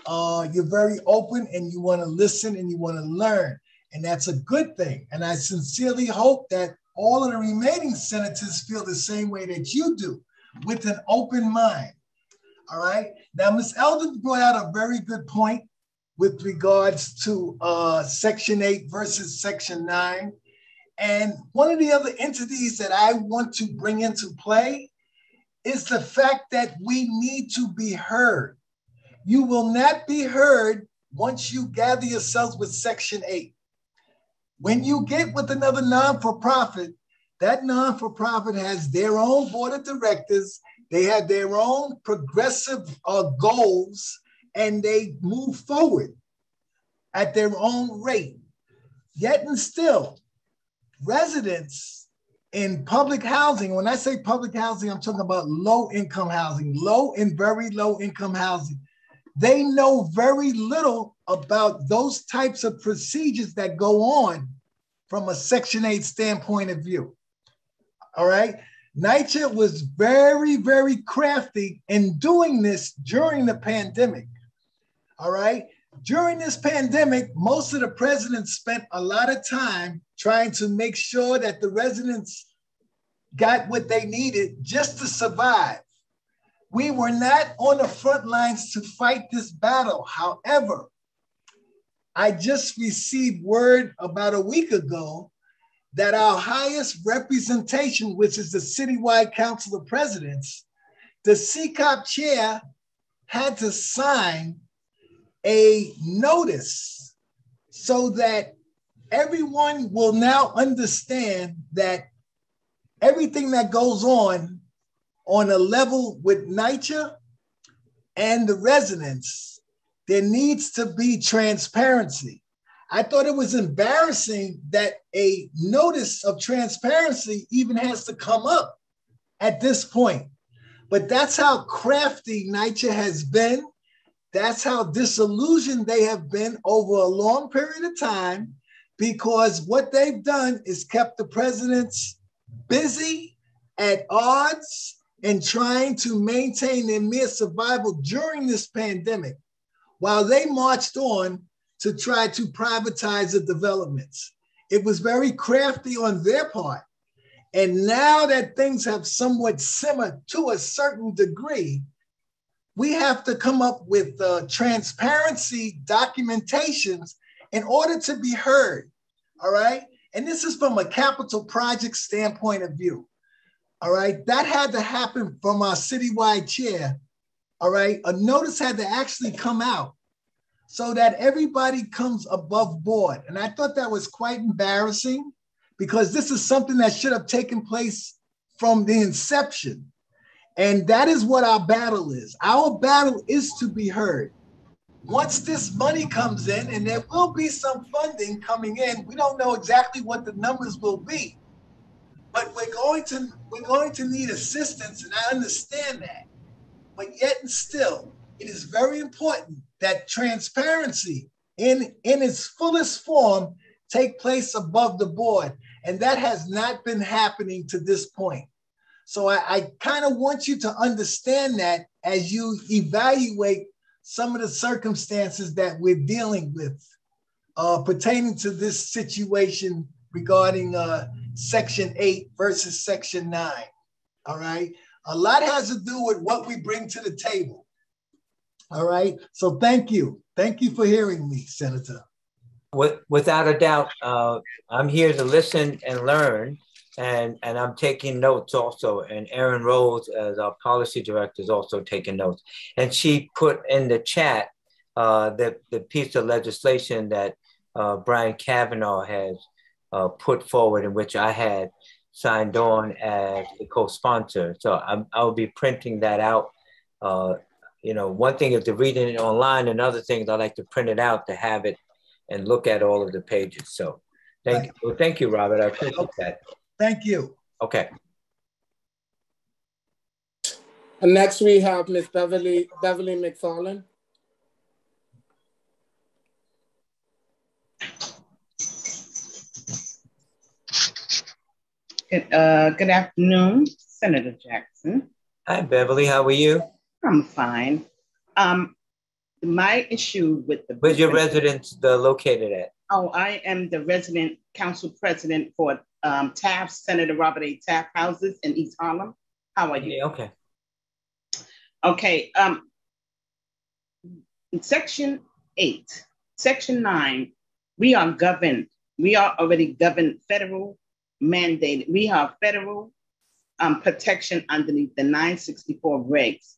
Uh, you're very open and you want to listen and you want to learn. And that's a good thing. And I sincerely hope that all of the remaining senators feel the same way that you do with an open mind. All right. Now, Ms. Elder brought out a very good point with regards to uh, Section 8 versus Section 9. And one of the other entities that I want to bring into play is the fact that we need to be heard. You will not be heard once you gather yourselves with Section 8. When you get with another non for profit, that non for profit has their own board of directors, they have their own progressive uh, goals, and they move forward at their own rate. Yet and still, residents in public housing, when I say public housing, I'm talking about low income housing, low and very low income housing they know very little about those types of procedures that go on from a Section 8 standpoint of view. All right. NYCHA was very, very crafty in doing this during the pandemic. All right. During this pandemic, most of the presidents spent a lot of time trying to make sure that the residents got what they needed just to survive. We were not on the front lines to fight this battle. However, I just received word about a week ago that our highest representation, which is the Citywide Council of Presidents, the CCOP chair had to sign a notice so that everyone will now understand that everything that goes on on a level with NYCHA and the residents, there needs to be transparency. I thought it was embarrassing that a notice of transparency even has to come up at this point. But that's how crafty NYCHA has been. That's how disillusioned they have been over a long period of time because what they've done is kept the presidents busy, at odds, and trying to maintain their mere survival during this pandemic while they marched on to try to privatize the developments. It was very crafty on their part. And now that things have somewhat simmered to a certain degree, we have to come up with uh, transparency documentations in order to be heard. All right. And this is from a capital project standpoint of view. All right. That had to happen from our citywide chair. All right. A notice had to actually come out so that everybody comes above board. And I thought that was quite embarrassing because this is something that should have taken place from the inception. And that is what our battle is. Our battle is to be heard. Once this money comes in, and there will be some funding coming in, we don't know exactly what the numbers will be but we're going to we're going to need assistance, and I understand that. But yet and still, it is very important that transparency in, in its fullest form take place above the board. And that has not been happening to this point. So I, I kind of want you to understand that as you evaluate some of the circumstances that we're dealing with uh, pertaining to this situation regarding uh, Section 8 versus Section 9. All right. A lot has to do with what we bring to the table. All right. So thank you. Thank you for hearing me, Senator. Without a doubt, uh, I'm here to listen and learn, and, and I'm taking notes also. And Erin Rose, as our policy director, is also taking notes. And she put in the chat uh, the, the piece of legislation that uh, Brian Kavanagh has uh, put forward, in which I had signed on as a co-sponsor. So I'm, I'll be printing that out. You know, one thing is to read it online, and other things I like to print it out to have it and look at all of the pages. So thank you. Well, thank you, Robert. I appreciate that. Thank you. Okay. And next we have Miss Beverly Beverly McFarland. Good, uh, good afternoon, Senator Jackson. Hi, Beverly. How are you? I'm fine. Um, my issue with the where's your residence the, located at? Oh, I am the resident council president for um, Taft Senator Robert A. Taft houses in East Harlem. How are you? Yeah, okay. Okay. Um, section eight, section nine, we are governed. We are already governed federal mandated. We have federal um, protection underneath the 964 regs.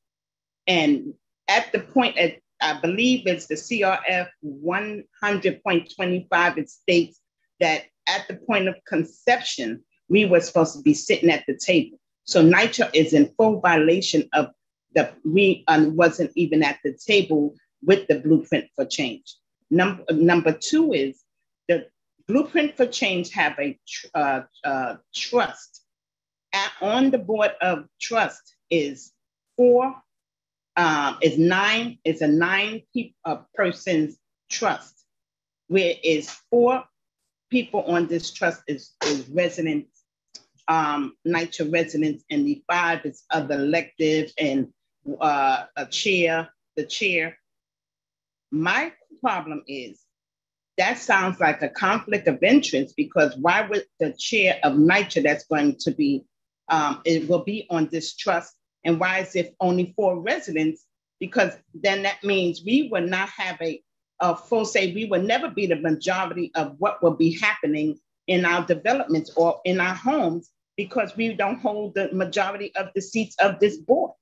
And at the point, at, I believe it's the CRF 100.25, it states that at the point of conception, we were supposed to be sitting at the table. So NYCHA is in full violation of the, we um, wasn't even at the table with the blueprint for change. Number, number two is the Blueprint for Change have a uh, uh, trust. At, on the board of trust is four, um, is nine, is a nine pe- persons trust, where is four people on this trust is, is residents, um, NYCHA residents, and the five is other elective and uh, a chair, the chair. My problem is that sounds like a conflict of interest because why would the chair of NYCHA that's going to be, um, it will be on this trust, and why is it only four residents? Because then that means we will not have a, a full say, we will never be the majority of what will be happening in our developments or in our homes because we don't hold the majority of the seats of this board.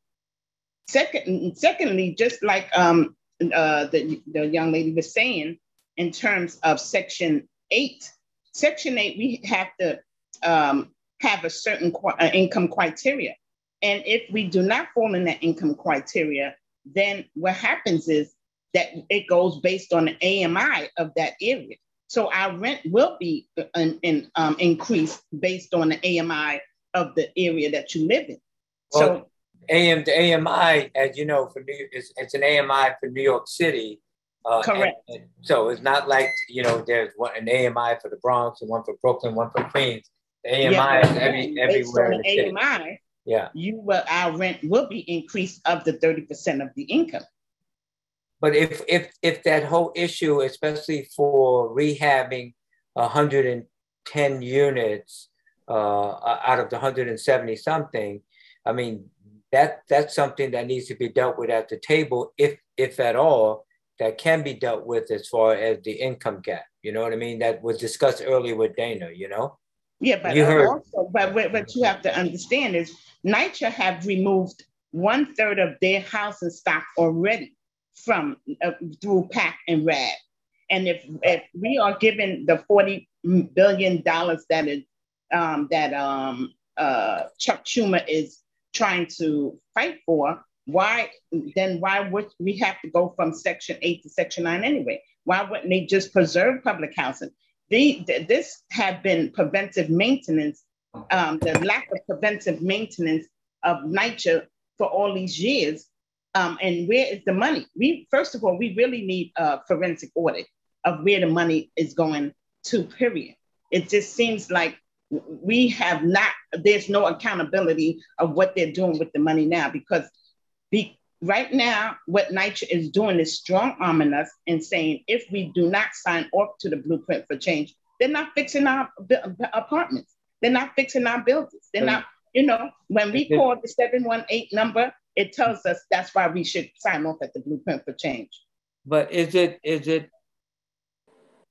Second, secondly, just like um, uh, the, the young lady was saying, in terms of Section 8. Section 8, we have to um, have a certain qu- uh, income criteria. And if we do not fall in that income criteria, then what happens is that it goes based on the AMI of that area. So our rent will be an, an um, increased based on the AMI of the area that you live in. Well, so AM the AMI, as you know, for New, it's, it's an AMI for New York City, uh, Correct. And, and so it's not like you know there's one an AMI for the Bronx and one for Brooklyn, one for Queens. The AMI yeah, is every everywhere. In the AMI, yeah, you will our rent will be increased up to thirty percent of the income. But if if if that whole issue, especially for rehabbing 110 units uh, out of the 170 something, I mean that that's something that needs to be dealt with at the table, if if at all that can be dealt with as far as the income gap. You know what I mean? That was discussed earlier with Dana, you know? Yeah, but you heard- also, but what you have to understand is NYCHA have removed one third of their housing stock already from uh, through PACT and RAD. And if, if we are given the $40 billion that is um, that um, uh, Chuck Schumer is trying to fight for, why then why would we have to go from section 8 to section 9 anyway? Why wouldn't they just preserve public housing they, this had been preventive maintenance um, the lack of preventive maintenance of NYCHA for all these years um, and where is the money? We first of all we really need a forensic audit of where the money is going to period. It just seems like we have not there's no accountability of what they're doing with the money now because be, right now, what NYCHA is doing is strong arming us and saying if we do not sign off to the blueprint for change, they're not fixing our apartments. They're not fixing our buildings. They're not, you know, when we call the 718 number, it tells us that's why we should sign off at the blueprint for change. But is it, is it,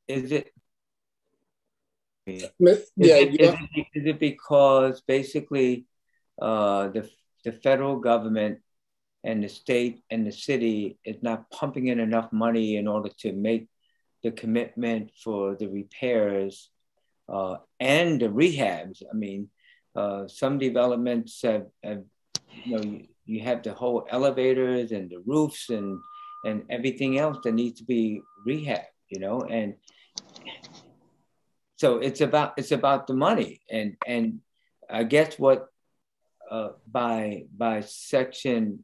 is it, yeah, is, it, is, it, is it because basically uh, the, the federal government and the state and the city is not pumping in enough money in order to make the commitment for the repairs uh, and the rehabs. I mean, uh, some developments have, have you know, you, you, have the whole elevators and the roofs and and everything else that needs to be rehabbed, you know, and so it's about it's about the money and and I guess what uh, by by section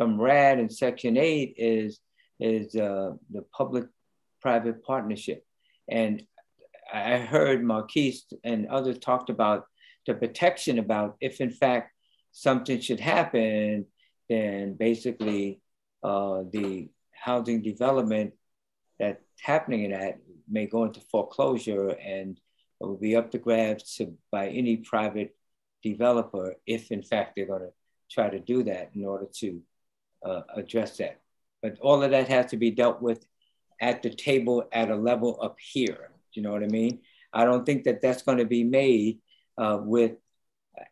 from RAD and Section 8 is, is uh, the public-private partnership. And I heard Marquise and others talked about the protection about if in fact something should happen, then basically uh, the housing development that's happening in that may go into foreclosure and it will be up to grabs to, by any private developer if in fact they're going to try to do that in order to uh, address that. But all of that has to be dealt with at the table at a level up here. Do you know what I mean? I don't think that that's going to be made uh, with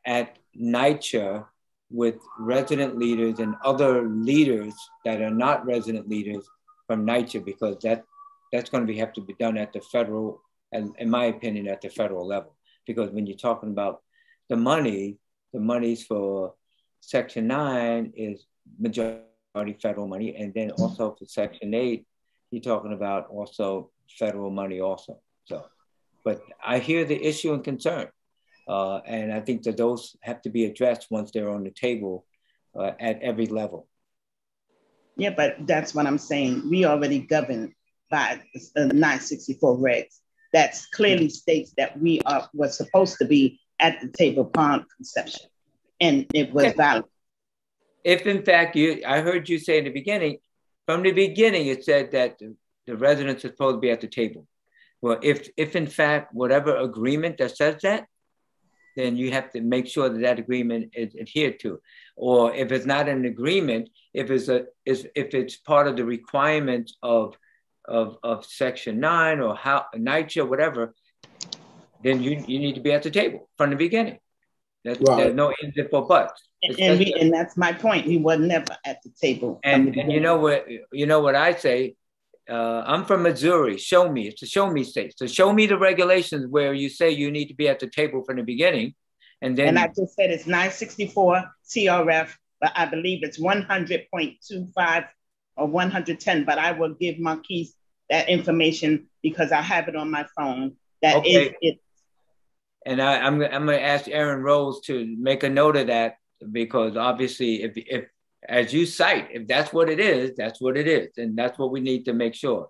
at NYCHA with resident leaders and other leaders that are not resident leaders from NYCHA because that that's going to be have to be done at the federal and in my opinion at the federal level because when you're talking about the money the monies for section 9 is majority federal money. And then also for Section 8, you're talking about also federal money also. So, but I hear the issue and concern. Uh, and I think that those have to be addressed once they're on the table uh, at every level. Yeah, but that's what I'm saying. We already govern by the 964 regs. That clearly states that we are was supposed to be at the table upon conception, and it was okay. valid if in fact you, I heard you say in the beginning, from the beginning, it said that the, the residents are supposed to be at the table. Well, if, if in fact, whatever agreement that says that, then you have to make sure that that agreement is adhered to. Or if it's not an agreement, if it's a is if it's part of the requirements of of, of section nine or how NYCHA, whatever, then you, you need to be at the table from the beginning. There's, right. there's no ifs or buts. And, and, we, and that's my point. We were never at the table. And, and you know what? You know what I say. Uh, I'm from Missouri. Show me. It's a show me state. So show me the regulations where you say you need to be at the table from the beginning, and then. And I just said it's 964 CRF, but I believe it's 100.25 or 110. But I will give Marquise that information because I have it on my phone. That okay. is it. And I, I'm, I'm going to ask Aaron Rose to make a note of that because obviously if, if as you cite if that's what it is that's what it is and that's what we need to make sure.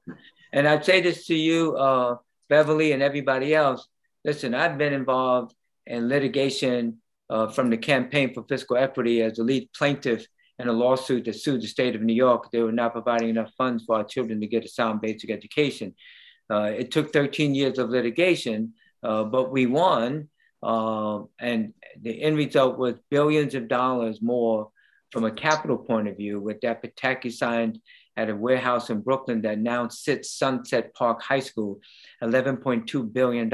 And i'd say this to you uh, beverly and everybody else listen i've been involved in litigation uh, from the campaign for fiscal equity as the lead plaintiff in a lawsuit that sued the state of new york. They were not providing enough funds for our children to get a sound basic education. Uh, it took 13 years of litigation uh, but we won uh, and the end result was billions of dollars more from a capital point of view, with that Pataki signed at a warehouse in Brooklyn that now sits Sunset Park High School, $11.2 billion.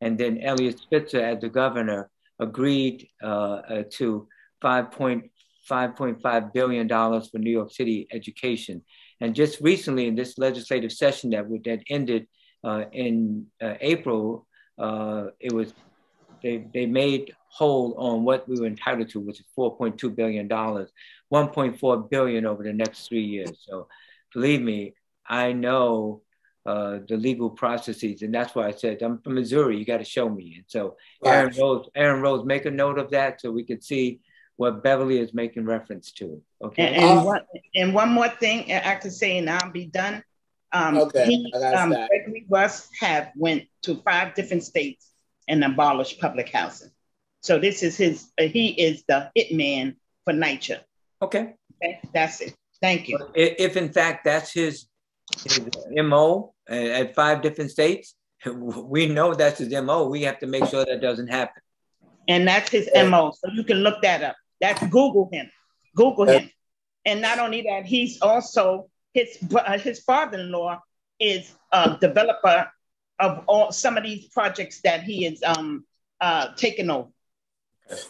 And then Eliot Spitzer, as the governor, agreed uh, uh, to $5.5 billion for New York City education. And just recently, in this legislative session that, that ended uh, in uh, April, uh, it was they, they made whole on what we were entitled to, which is $4.2 billion, 1.4 billion over the next three years. So believe me, I know uh, the legal processes, and that's why I said I'm from Missouri. You got to show me. And so Aaron Rose, Aaron Rose, make a note of that so we can see what Beverly is making reference to. Okay. And, and, one, and one more thing I could say, and I'll be done. Um, okay. He, um, Gregory Russ have went to five different states and abolish public housing. So this is his, uh, he is the hitman for NYCHA. Okay. Okay, that's it. Thank you. If in fact that's his, his MO at five different states, we know that's his MO. We have to make sure that doesn't happen. And that's his MO. So you can look that up. That's Google him. Google him. And not only that, he's also his uh, his father-in-law is a developer of all some of these projects that he is um uh taking over.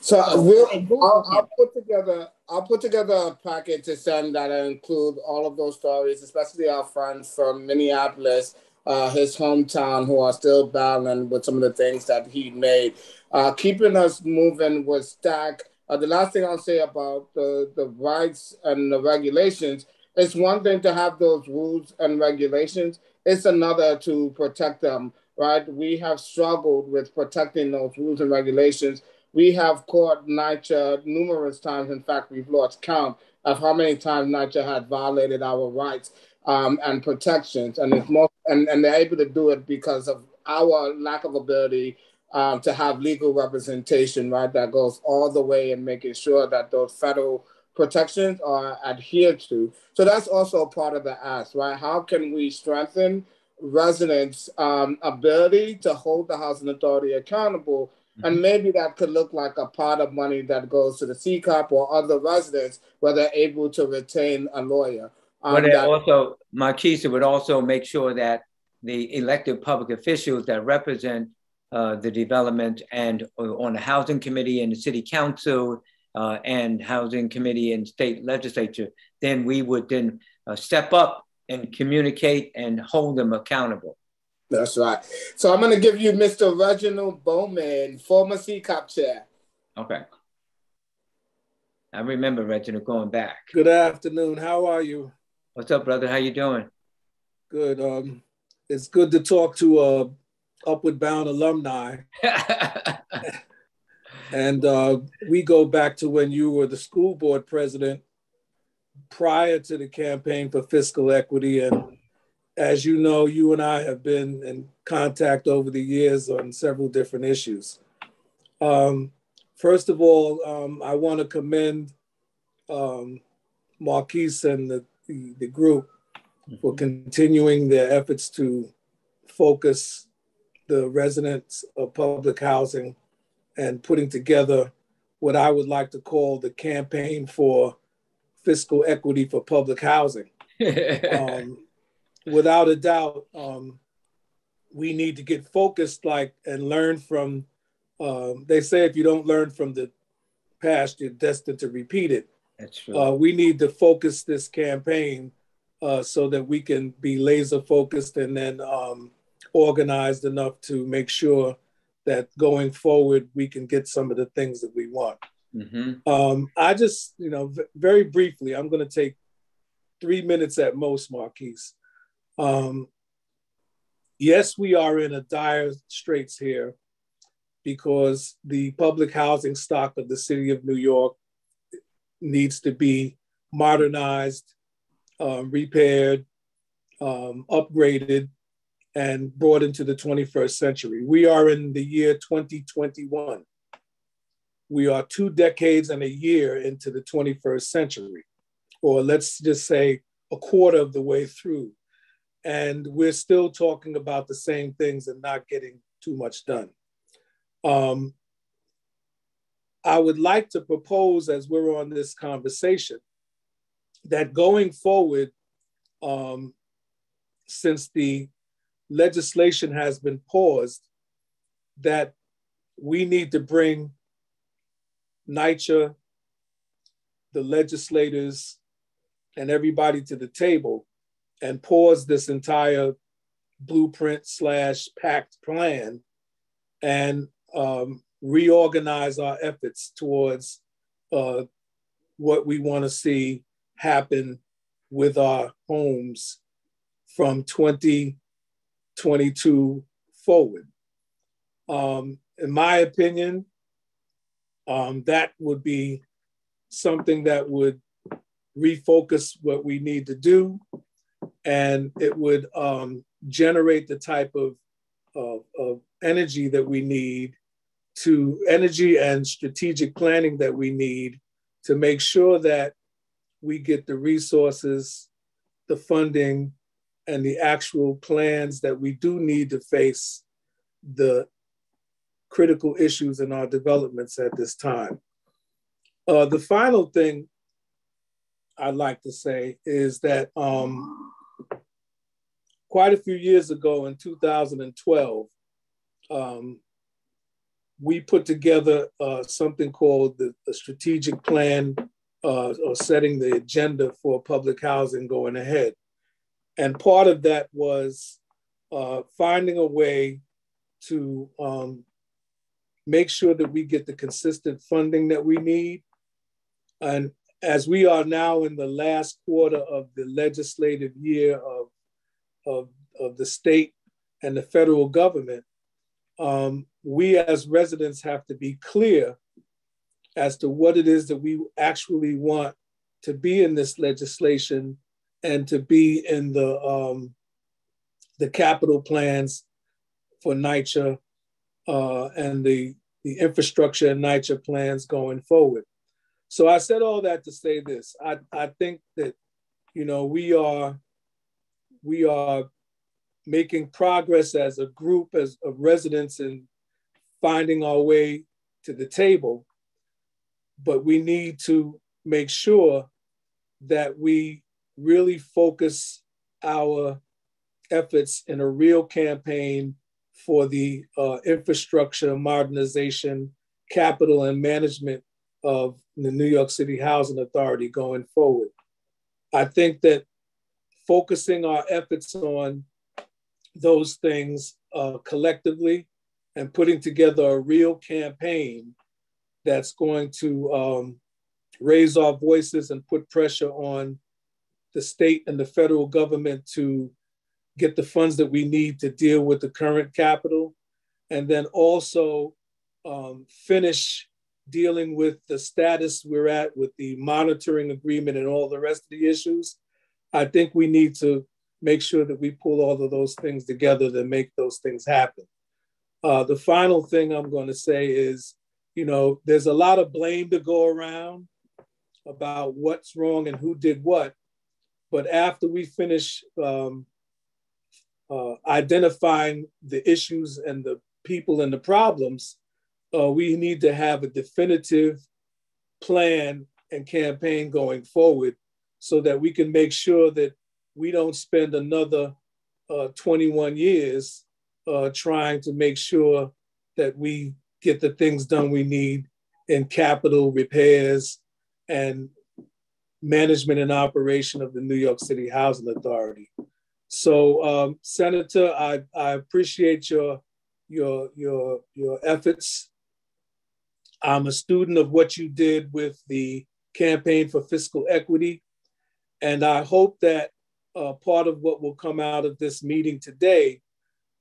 So we'll, I'll, I'll, put together I'll put together a packet to send that include all of those stories, especially our friends from Minneapolis, uh, his hometown, who are still battling with some of the things that he made. Uh, keeping us moving with Stack. Uh, the last thing I'll say about the, the rights and the regulations, it's one thing to have those rules and regulations. It's another to protect them, right? We have struggled with protecting those rules and regulations we have caught NYCHA numerous times. In fact, we've lost count of how many times NYCHA had violated our rights um, and protections, and it's most and, and they're able to do it because of our lack of ability um, to have legal representation, right? That goes all the way in making sure that those federal protections are adhered to. So that's also part of the ask, right? How can we strengthen residents' um, ability to hold the housing authority accountable and mm-hmm. maybe that could look like a pot of money that goes to the CCOP or other residents where they're able to retain a lawyer. Um, but that- also, Marquisa would also make sure that the elected public officials that represent uh, the development and uh, on the housing committee and the city council uh, and housing committee and state legislature, then we would then uh, step up and communicate and hold them accountable. That's right. So I'm going to give you Mr. Reginald Bowman, former CCOP chair. Okay. I remember Reginald going back. Good afternoon. How are you? What's up, brother? How you doing? Good. Um, it's good to talk to uh, Upward Bound alumni. and uh, we go back to when you were the school board president prior to the campaign for fiscal equity and as you know, you and I have been in contact over the years on several different issues. Um, first of all, um, I want to commend um, Marquise and the, the, the group for continuing their efforts to focus the residents of public housing and putting together what I would like to call the campaign for fiscal equity for public housing. um, without a doubt, um, we need to get focused, like, and learn from. Um, they say if you don't learn from the past, you're destined to repeat it. That's true. Uh, we need to focus this campaign uh, so that we can be laser focused and then um, organized enough to make sure that going forward we can get some of the things that we want. Mm-hmm. Um, I just, you know, v- very briefly, I'm going to take three minutes at most, Marquise. Um, yes, we are in a dire straits here because the public housing stock of the city of New York needs to be modernized, um, repaired, um, upgraded, and brought into the 21st century. We are in the year 2021. We are two decades and a year into the 21st century, or let's just say a quarter of the way through and we're still talking about the same things and not getting too much done. Um, I would like to propose, as we're on this conversation, that going forward, um, since the legislation has been paused, that we need to bring NYCHA, the legislators, and everybody to the table and pause this entire blueprint slash pact plan and um, reorganize our efforts towards uh, what we want to see happen with our homes from 2022 forward. Um, in my opinion, um, that would be something that would refocus what we need to do and it would um, generate the type of, of, of energy that we need to energy and strategic planning that we need to make sure that we get the resources, the funding, and the actual plans that we do need to face the critical issues in our developments at this time. Uh, the final thing I'd like to say is that um, quite a few years ago in 2012, um, we put together uh, something called the, the strategic plan uh, or setting the agenda for public housing going ahead. And part of that was uh, finding a way to um, make sure that we get the consistent funding that we need. And as we are now in the last quarter of the legislative year of, of, of the state and the federal government, um, we as residents have to be clear as to what it is that we actually want to be in this legislation and to be in the um, the capital plans for NYCHA uh, and the, the infrastructure and NYCHA plans going forward. So I said all that to say this. I, I think that, you know, we are we are making progress as a group as of residents and finding our way to the table. But we need to make sure that we really focus our efforts in a real campaign for the uh, infrastructure modernization, capital, and management of the New York City Housing Authority going forward. I think that focusing our efforts on those things uh, collectively and putting together a real campaign that's going to um, raise our voices and put pressure on the state and the federal government to get the funds that we need to deal with the current capital, and then also um, finish dealing with the status we're at with the monitoring agreement and all the rest of the issues. I think we need to make sure that we pull all of those things together to make those things happen. Uh, the final thing I'm going to say is, you know, there's a lot of blame to go around about what's wrong and who did what. But after we finish um, uh, identifying the issues and the people and the problems, uh, we need to have a definitive plan and campaign going forward so that we can make sure that we don't spend another uh, 21 years uh, trying to make sure that we get the things done we need in capital repairs and management and operation of the New York City Housing Authority. So, um, Senator, I, I appreciate your your your your efforts. I'm a student of what you did with the campaign for fiscal equity, and I hope that uh, part of what will come out of this meeting today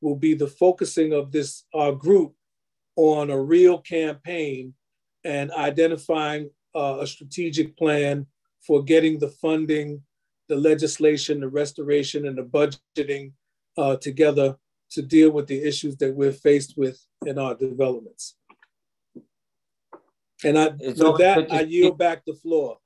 will be the focusing of this uh, group on a real campaign and identifying uh, a strategic plan for getting the funding the legislation, the restoration, and the budgeting uh, together to deal with the issues that we're faced with in our developments. And I, it's with that, I yield back the floor.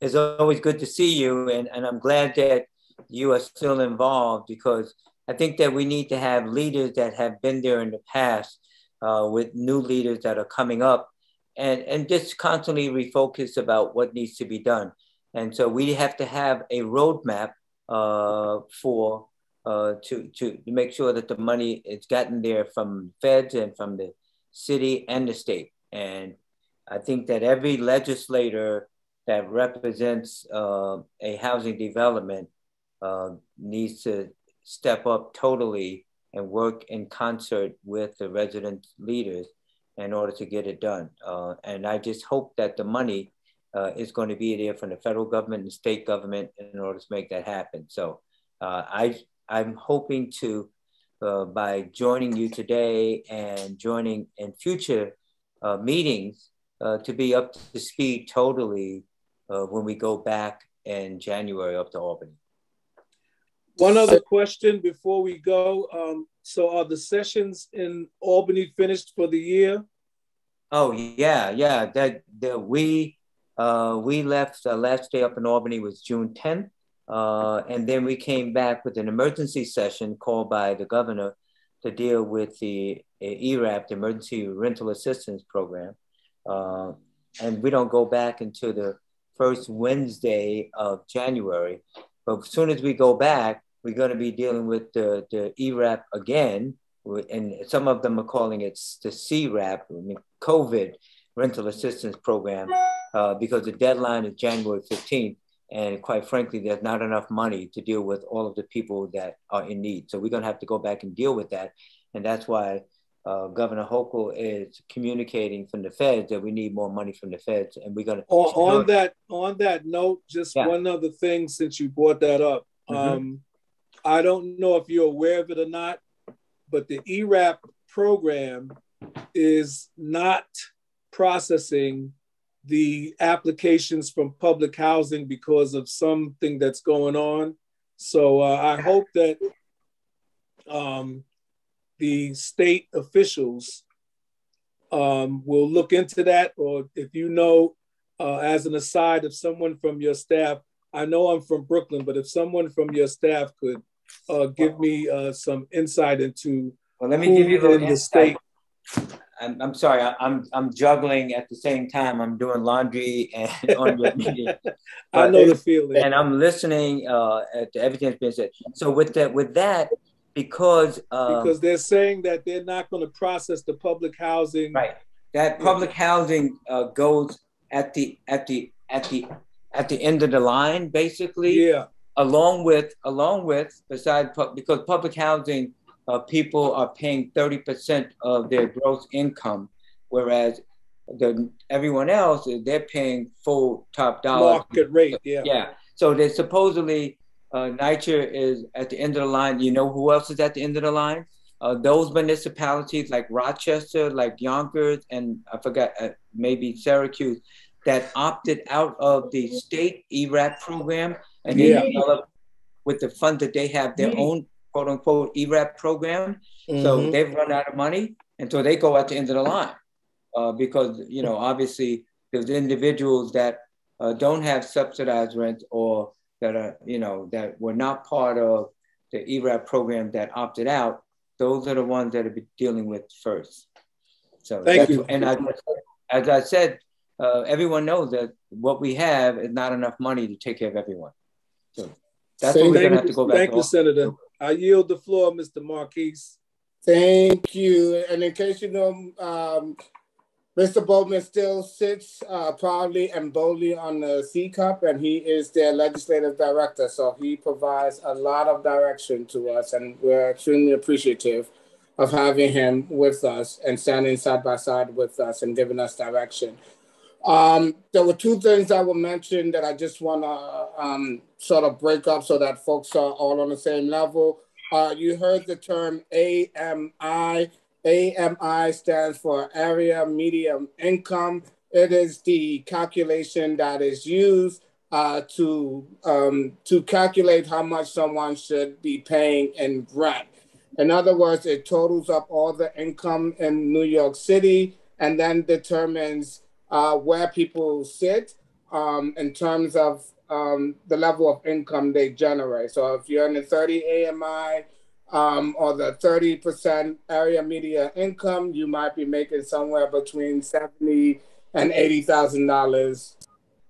It's always good to see you, and, and I'm glad that you are still involved because I think that we need to have leaders that have been there in the past uh, with new leaders that are coming up and, and just constantly refocus about what needs to be done. And so we have to have a roadmap uh, for uh, to, to make sure that the money is gotten there from feds and from the city and the state. And I think that every legislator that represents uh, a housing development uh, needs to step up totally and work in concert with the resident leaders in order to get it done. Uh, and I just hope that the money uh, is going to be there from the federal government and state government in order to make that happen. So uh, I, I'm hoping to, uh, by joining you today and joining in future uh, meetings, uh, to be up to speed totally uh, when we go back in January up to Albany. One other question before we go. Um, so are the sessions in Albany finished for the year? Oh yeah, yeah. That, that we Uh, we left, uh, last day up in Albany was June 10th. Uh, and then we came back with an emergency session called by the governor to deal with the ERAP, the Emergency Rental Assistance Program. Uh, and we don't go back until the first Wednesday of January. But as soon as we go back, we're going to be dealing with the, the ERAP again. And some of them are calling it the CRAP, COVID Rental Assistance Program, uh, because the deadline is January 15th. And quite frankly, there's not enough money to deal with all of the people that are in need. So we're going to have to go back and deal with that. And that's why uh, Governor Hochul is communicating from the feds that we need more money from the feds, and we're going to. On, on that on that note, just yeah. one other thing since you brought that up. Mm-hmm. Um, I don't know if you're aware of it or not, but the ERAP program is not processing the applications from public housing because of something that's going on. So uh, I hope that um, the state officials um, will look into that, or if you know, uh, as an aside, if someone from your staff, I know I'm from Brooklyn, but if someone from your staff could uh, give me uh, some insight into well, let me give you the state I'm, I'm sorry, I, am I'm juggling at the same time. I'm doing laundry and on your meeting. I know the feeling. And I'm listening uh, to everything that's been said. So with that, with that, because uh, because they're saying that they're not going to process the public housing. Right. That public housing uh, goes at the at the at the at the end of the line, basically. Yeah. Along with along with besides because public housing uh, people are paying 30% of their gross income, whereas the everyone else they're paying full top dollar market rate. Yeah. Yeah. So they supposedly uh, NYCHA is at the end of the line. You know who else is at the end of the line? Uh, those municipalities like Rochester, like Yonkers, and I forgot uh, maybe Syracuse that opted out of the state ERAP program and they yeah. developed with the funds that they have their mm-hmm. own quote unquote ERAP program. Mm-hmm. So they've run out of money. And so they go at the end of the line uh, because, you know, obviously there's individuals that uh, don't have subsidized rent or that are, you know, that were not part of the ERAP program that opted out. Those are the ones that are dealing with first. So thank you. And I, as I said, uh, everyone knows that what we have is not enough money to take care of everyone. So that's what we're going to have to go back Thank to. you, Senator. I yield the floor, Mr. Marquise. Thank you. And in case you know, um, Mr. Bowman still sits uh, proudly and boldly on the C Cup, and he is their legislative director. So he provides a lot of direction to us, and we're extremely appreciative of having him with us and standing side by side with us and giving us direction. Um, there were two things that were mentioned that I just want to um, sort of break up so that folks are all on the same level. Uh, you heard the term AMI. AMI stands for Area Median Income. It is the calculation that is used uh, to um, to calculate how much someone should be paying in rent. In other words, it totals up all the income in New York City and then determines uh, where people sit um, in terms of um, the level of income they generate. So if you're in the 30 AMI um, or the 30% area median income, you might be making somewhere between 70 and $80,000,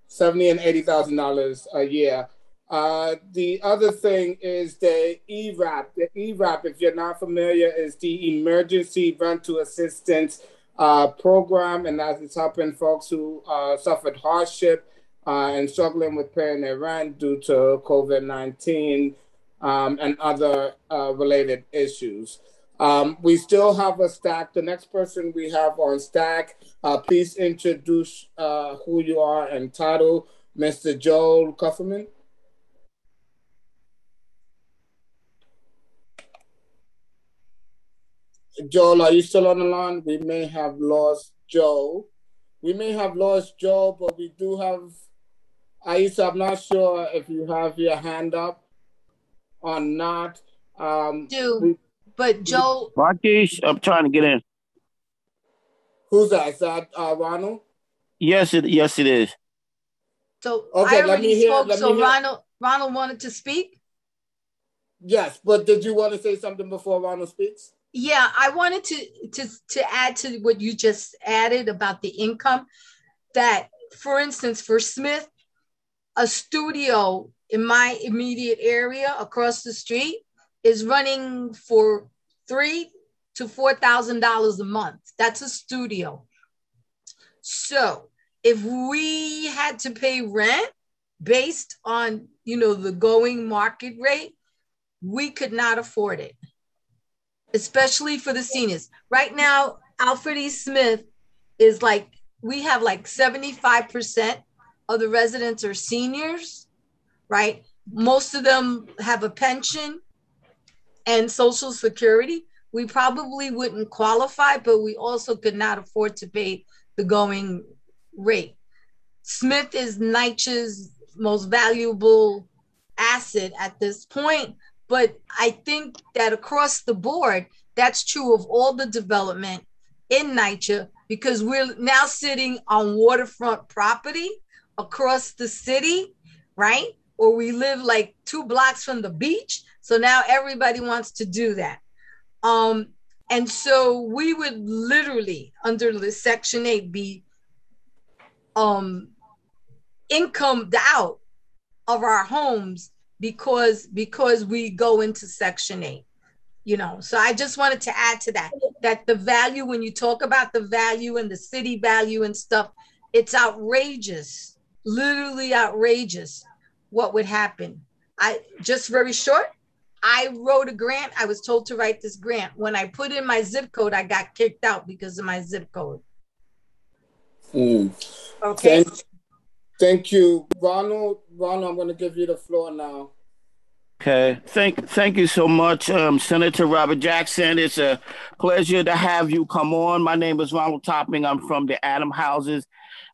70 and $80,000 a year. Uh, the other thing is the ERAP. The ERAP, if you're not familiar, is the Emergency Rental Assistance uh, program, and that is helping folks who uh, suffered hardship uh, and struggling with paying their rent due to COVID 19 um, and other uh, related issues. Um, we still have a stack. The next person we have on stack, uh, please introduce uh, who you are and title, Mr. Joel Kufferman. Joel, are you still on the line? We may have lost Joe. We may have lost Joe, but we do have Aisa. I'm not sure if you have your hand up or not. Um, do, we, but Joe. Marquise, I'm trying to get in. Who's that? Is that uh, Ronald? Yes, it yes it is. So okay, I already hear, spoke. So Ronald, Ronald wanted to speak. Yes, but did you want to say something before Ronald speaks? Yeah, I wanted to to to add to what you just added about the income. That, for instance, for Smith, a studio in my immediate area across the street is running for three to four thousand dollars a month. That's a studio. So if we had to pay rent based on you know the going market rate, we could not afford it, especially for the seniors. Right now, Alfred E. Smith is like we have like 75% of the residents are seniors, right? Most of them have a pension and social security. We probably wouldn't qualify, but we also could not afford to pay the going rate. Smith is NYCHA's most valuable asset at this point, but I think that across the board, that's true of all the development in NYCHA because we're now sitting on waterfront property across the city, right? Or we live like two blocks from the beach. So now everybody wants to do that. Um, and so we would literally, under the Section 8, be um, incomed out of our homes because because we go into Section 8 you know? So i just wanted to add to that that the value when you talk about the value and the city value and stuff it's outrageous literally outrageous what would happen. I just very short i wrote a grant. I was told to write this grant. When i put in my zip code i got kicked out because of my zip code. Mm. okay? Thank, thank you ronald ronald i'm going to give you the floor now Okay, thank thank you so much, um, Senator Robert Jackson. It's a pleasure to have you come on. My name is Ronald Topping. I'm from the Adam Houses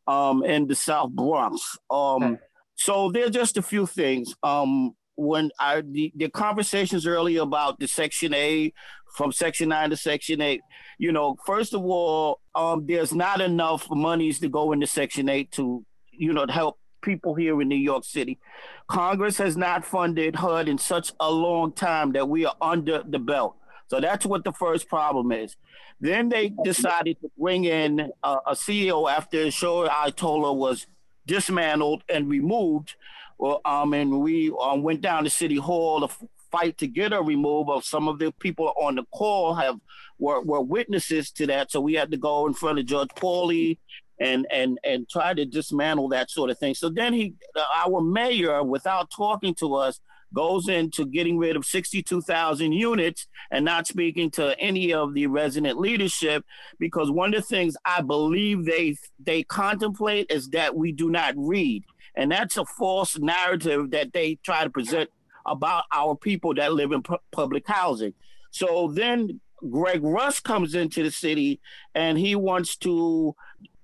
um, in the South Bronx. Um, okay. So there's just a few things. Um, when I the, the conversations earlier about the Section A from Section Nine to Section Eight, you know, first of all, um, there's not enough monies to go into Section Eight to you know to help people here in New York City. Congress has not funded HUD in such a long time that we are under the belt. So that's what the first problem is. Then they decided to bring in a, a CEO after Shola Olatoye was dismantled and removed. Well, um, and we um, went down to City Hall to fight to get a remove of some of the people on the call have were, were witnesses to that. So we had to go in front of Judge Pauley and and and try to dismantle that sort of thing. So then he, our mayor, without talking to us, goes into getting rid of 62,000 units and not speaking to any of the resident leadership because one of the things I believe they they contemplate is that we do not read. And that's a false narrative that they try to present about our people that live in pu- public housing. So then Greg Russ comes into the city and he wants to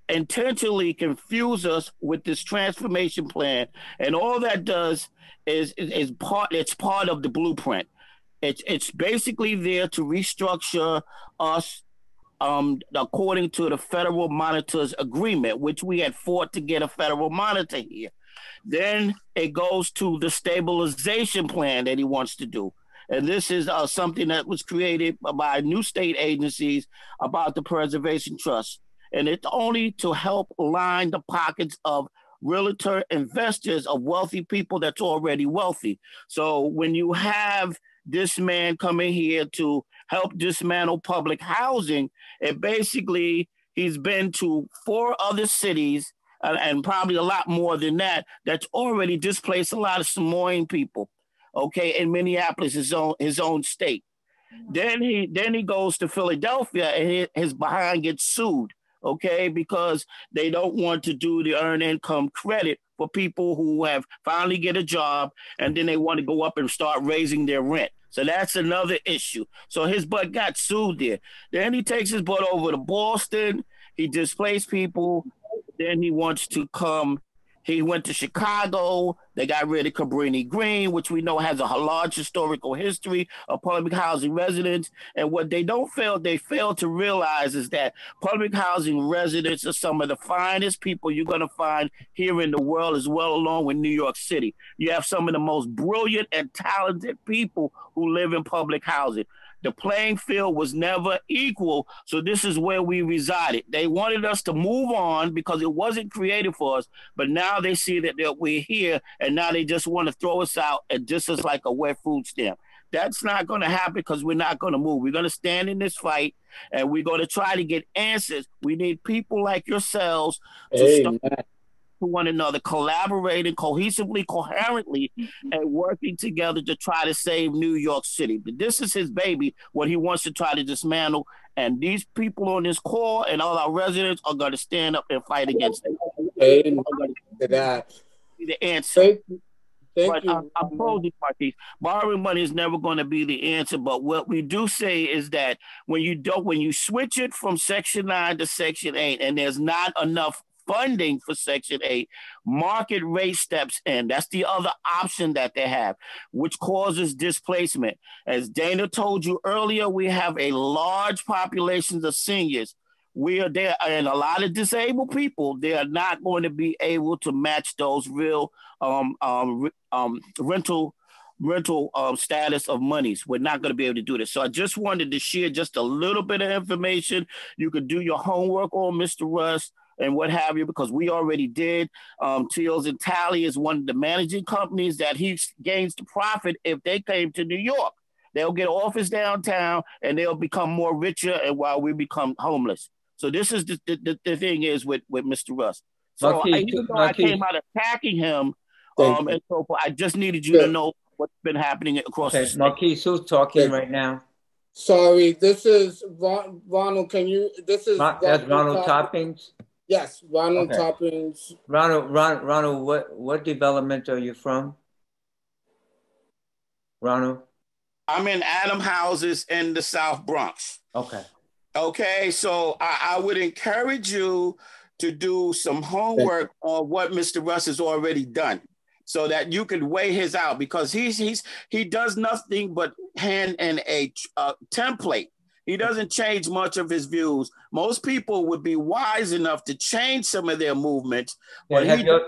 intentionally confuse us with this transformation plan, and all that does is is part. It's part of the blueprint. It's it's basically there to restructure us um, according to the federal monitors agreement, which we had fought to get a federal monitor here. Then it goes to the stabilization plan that he wants to do. And this is uh, something that was created by new state agencies about the Preservation Trust and it's only to help line the pockets of realtor investors of wealthy people that's already wealthy. So when you have this man coming here to help dismantle public housing, it basically he's been to four other cities uh, and probably a lot more than that that's already displaced a lot of Samoan people. Okay, in Minneapolis, his own his own state. Then he then he goes to Philadelphia and his behind gets sued okay, because they don't want to do the earned income credit for people who have finally get a job and then they want to go up and start raising their rent. So that's another issue. So his butt got sued there. Then he takes his butt over to Boston. He displaced people. Then he wants to come He went to Chicago. They got rid of Cabrini Green, which we know has a large historical history of public housing residents. And what they don't fail, they fail to realize is that public housing residents are some of the finest people you're going to find here in the world, as well along with New York City. You have some of the most brilliant and talented people who live in public housing. The playing field was never equal. So this is where we resided. They wanted us to move on because it wasn't created for us. But now they see that, we're here and now they just want to throw us out and just as like a wet food stamp. That's not going to happen because we're not going to move. We're going to stand in this fight and we're going to try to get answers. We need people like yourselves to start to one another, collaborating cohesively, coherently, mm-hmm. and working together to try to save New York City. But this is his baby, what he wants to try to dismantle. And these people on this core and all our residents are going to stand up and fight against it. Amen to that. The answer. Thank you. Thank but you. I'm, I'm posing, Marquis. Borrowing money is never going to be the answer. But what we do say is that when you don't, when you switch it from Section Nine to Section Eight, and there's not enough funding for Section 8, market rate steps in. That's the other option that they have, which causes displacement. As Dana told you earlier, we have a large population of seniors. We are there, and a lot of disabled people. They are not going to be able to match those real um, um, um, rental rental um, status of monies. We're not going to be able to do this. So I just wanted to share just a little bit of information. You could do your homework on Mr. Russ and what have you, because we already did. Um, Teals and Tally is one of the managing companies that he gains the profit if they came to New York. They'll get office downtown and they'll become more richer, and while we become homeless. So this is the, the, the thing is with, with Mr. Russ. So Marquis, I, even though Marquis. I came out attacking him, um, and so forth, I just needed you yeah. to know what's been happening across okay. the state. Marquis, who's talking right now? Sorry, this is Ronald. Can you? This is that's Ronald Toppings. Yes, Ronald okay. Toppings. Ronald, Ron, Ronald, what what development are you from? Ronald. I'm in Adam Houses in the South Bronx. Okay. Okay, so I, I would encourage you to do some homework on what Mr. Russ has already done so that you can weigh his out because he's he's he does nothing but hand in a uh, template he doesn't change much of his views. Most people would be wise enough to change some of their movements. Yeah, have, you,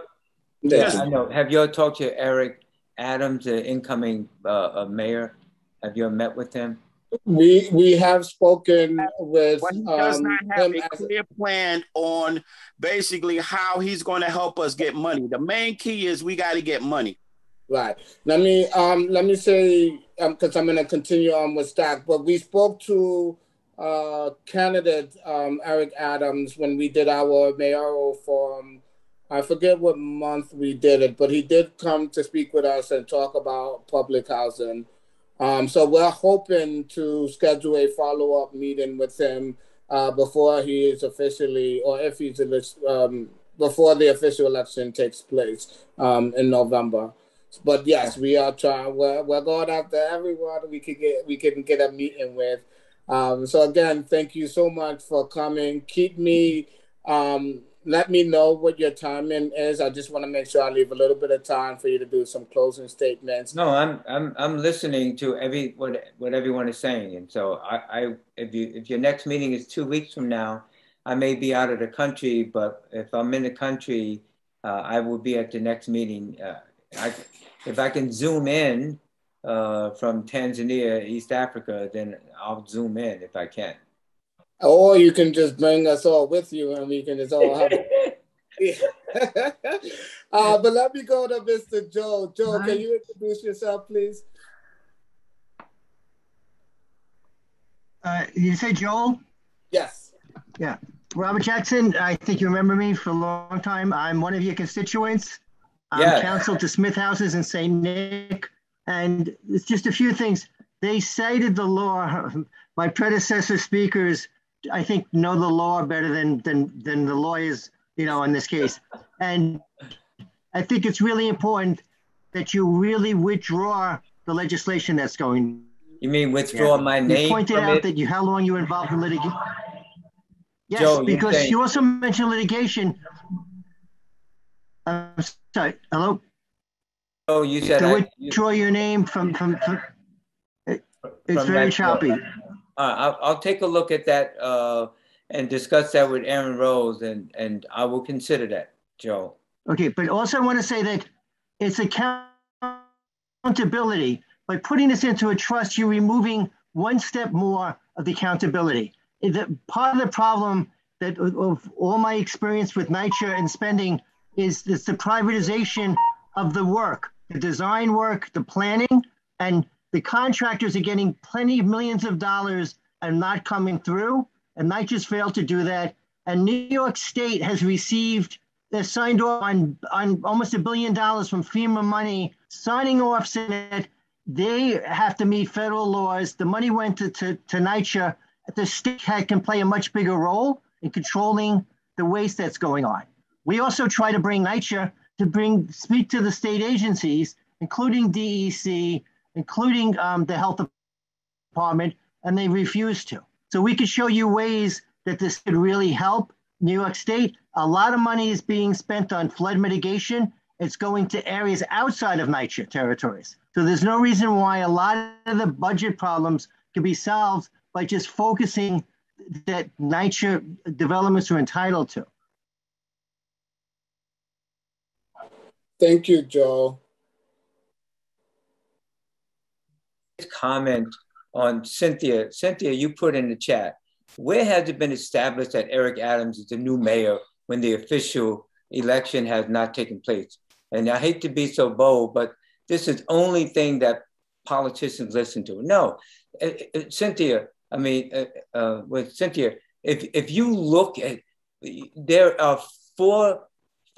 yeah, I know. have you talked to Eric Adams, the incoming uh, uh, mayor? Have you met with him? We we have spoken with. But he does um, not have a clear plan on basically how he's going to help us get money. The main key is we got to get money. Right. Let me um let me say because um, I'm going to continue on with Stack, but we spoke to uh candidate um Eric Adams when we did our mayoral forum. I forget what month we did it, but he did come to speak with us and talk about public housing. Um, so we're hoping to schedule a follow up meeting with him uh, before he is officially, or if he's um, before the official election takes place um, in November. But yes, we are trying. We're, we're going after everyone we can get. We can get a meeting with. Um, so again, thank you so much for coming. Keep me. Um, let me know what your timing is. I just want to make sure I leave a little bit of time for you to do some closing statements. No, I'm I'm I'm listening to every what what everyone is saying, and so I, I if you if your next meeting is two weeks from now, I may be out of the country, but if I'm in the country, uh, I will be at the next meeting. Uh, I, if I can zoom in uh, from Tanzania, East Africa, then I'll zoom in if I can. Or you can just bring us all with you and we can just all have uh, but let me go to Mr. Joe. Joe, can you introduce yourself, please? Uh, you say Joel? Yes. Yeah. Robert Jackson, I think you remember me for a long time. I'm one of your constituents. I'm yeah. counsel to Smith Houses and St. Nick. And it's just a few things. They cited the law. My predecessor speakers, I think, know the law better than, than, than the lawyers, you know, in this case. And I think it's really important that you really withdraw the legislation that's going. You mean withdraw yeah. my name? You pointed out it? that you how long you were involved in litigation. Yes, Joe, because you also mentioned litigation. I'm sorry. Hello. Oh, you said to withdraw your name from from. from it, it's from very choppy. Uh, I'll, I'll take a look at that uh, and discuss that with Aaron Rose, and and I will consider that, Joe. Okay, but also I want to say that it's accountability. By putting this into a trust, you're removing one step more of the accountability. The, part of the problem that of all my experience with NYCHA and spending is this the privatization of the work, the design work, the planning, and the contractors are getting plenty of millions of dollars and not coming through. And NYCHA's failed to do that. And New York State has received, they signed off on, on almost a billion dollars from FEMA money, signing off saying that they have to meet federal laws. The money went to, to, to NYCHA. The state can play a much bigger role in controlling the waste that's going on. We also try to bring NYCHA to bring speak to the state agencies, including DEC, including um, the health department, and they refuse to. So we could show you ways that this could really help New York State. A lot of money is being spent on flood mitigation. It's going to areas outside of NYCHA territories. So there's no reason why a lot of the budget problems could be solved by just focusing that NYCHA developments are entitled to. Thank you, Joe. Comment on Cynthia. Cynthia, you put in the chat, where has it been established that Eric Adams is the new mayor when the official election has not taken place? And I hate to be so bold, but this is only thing that politicians listen to. No, uh, uh, Cynthia, I mean, uh, uh, with Cynthia, if, if you look at, there are four,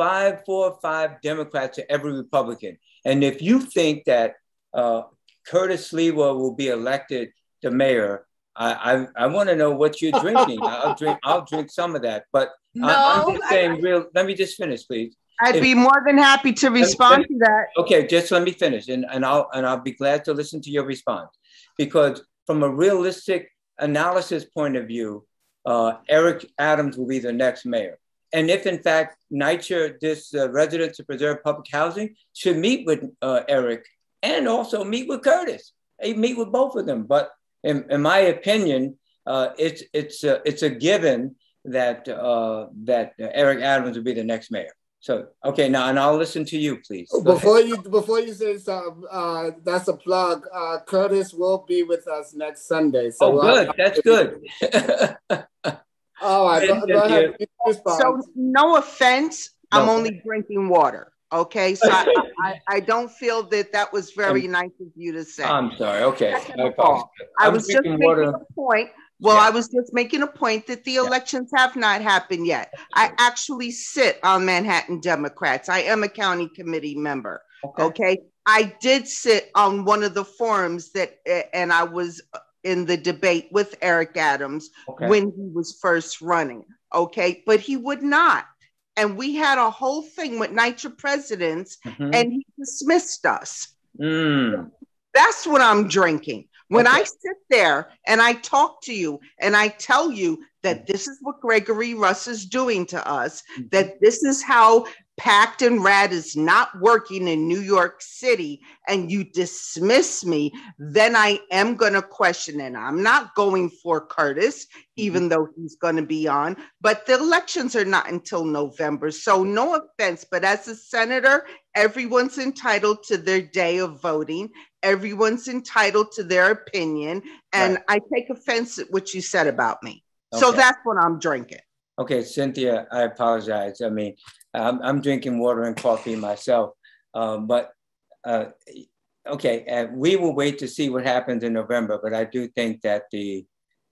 five, four, five Democrats to every Republican. And if you think that uh, Curtis Sliwa will be elected the mayor, I, I, I want to know what you're drinking. I'll drink. I'll drink some of that. But no, I, am just saying, real. Let me just finish, please. I'd if, be more than happy to respond to that. Okay, just let me finish, and, and I'll and I'll be glad to listen to your response, because from a realistic analysis point of view, uh, Eric Adams will be the next mayor. And if in fact NYCHA, this uh, Residents to Preserve Public Housing, should meet with uh, Eric and also meet with Curtis, they meet with both of them. But in, in my opinion, uh, it's it's a, it's a given that uh, that Eric Adams will be the next mayor. So okay, now and I'll listen to you, please. Go before ahead. you before you say something, uh, that's a plug. Uh, Curtis will be with us next Sunday. So oh, good. That's good. All right. Go, go ahead. So no offense, no. I'm only drinking water. Okay, so I, I, I, don't feel that that was very I'm, nice of you to say. I'm sorry. Okay, I, I was just making water. a point well, yeah. I was just making a point that the elections yeah. have not happened yet. I actually sit on Manhattan Democrats. I am a county committee member. Okay. okay. I did sit on one of the forums that, eh, and I was in the debate with Eric Adams okay. when he was first running. Okay. But he would not. And we had a whole thing with NYCHA presidents, mm-hmm. and he dismissed us. Mm. That's what I'm drinking. When okay. I sit there and I talk to you and I tell you that this is what Gregory Russ is doing to us, mm-hmm. that this is how PACT and RAD is not working in New York City, and you dismiss me, then I am going to question it. I'm not going for Curtis, mm-hmm. even though he's going to be on, but the elections are not until November. So, no offense, but as a senator, everyone's entitled to their day of voting, everyone's entitled to their opinion. And right. I take offense at what you said about me. Okay. So, that's what I'm drinking. Okay, Cynthia, I apologize. I mean, I'm, I'm drinking water and coffee myself, um, but uh, okay, uh, we will wait to see what happens in November. But I do think that the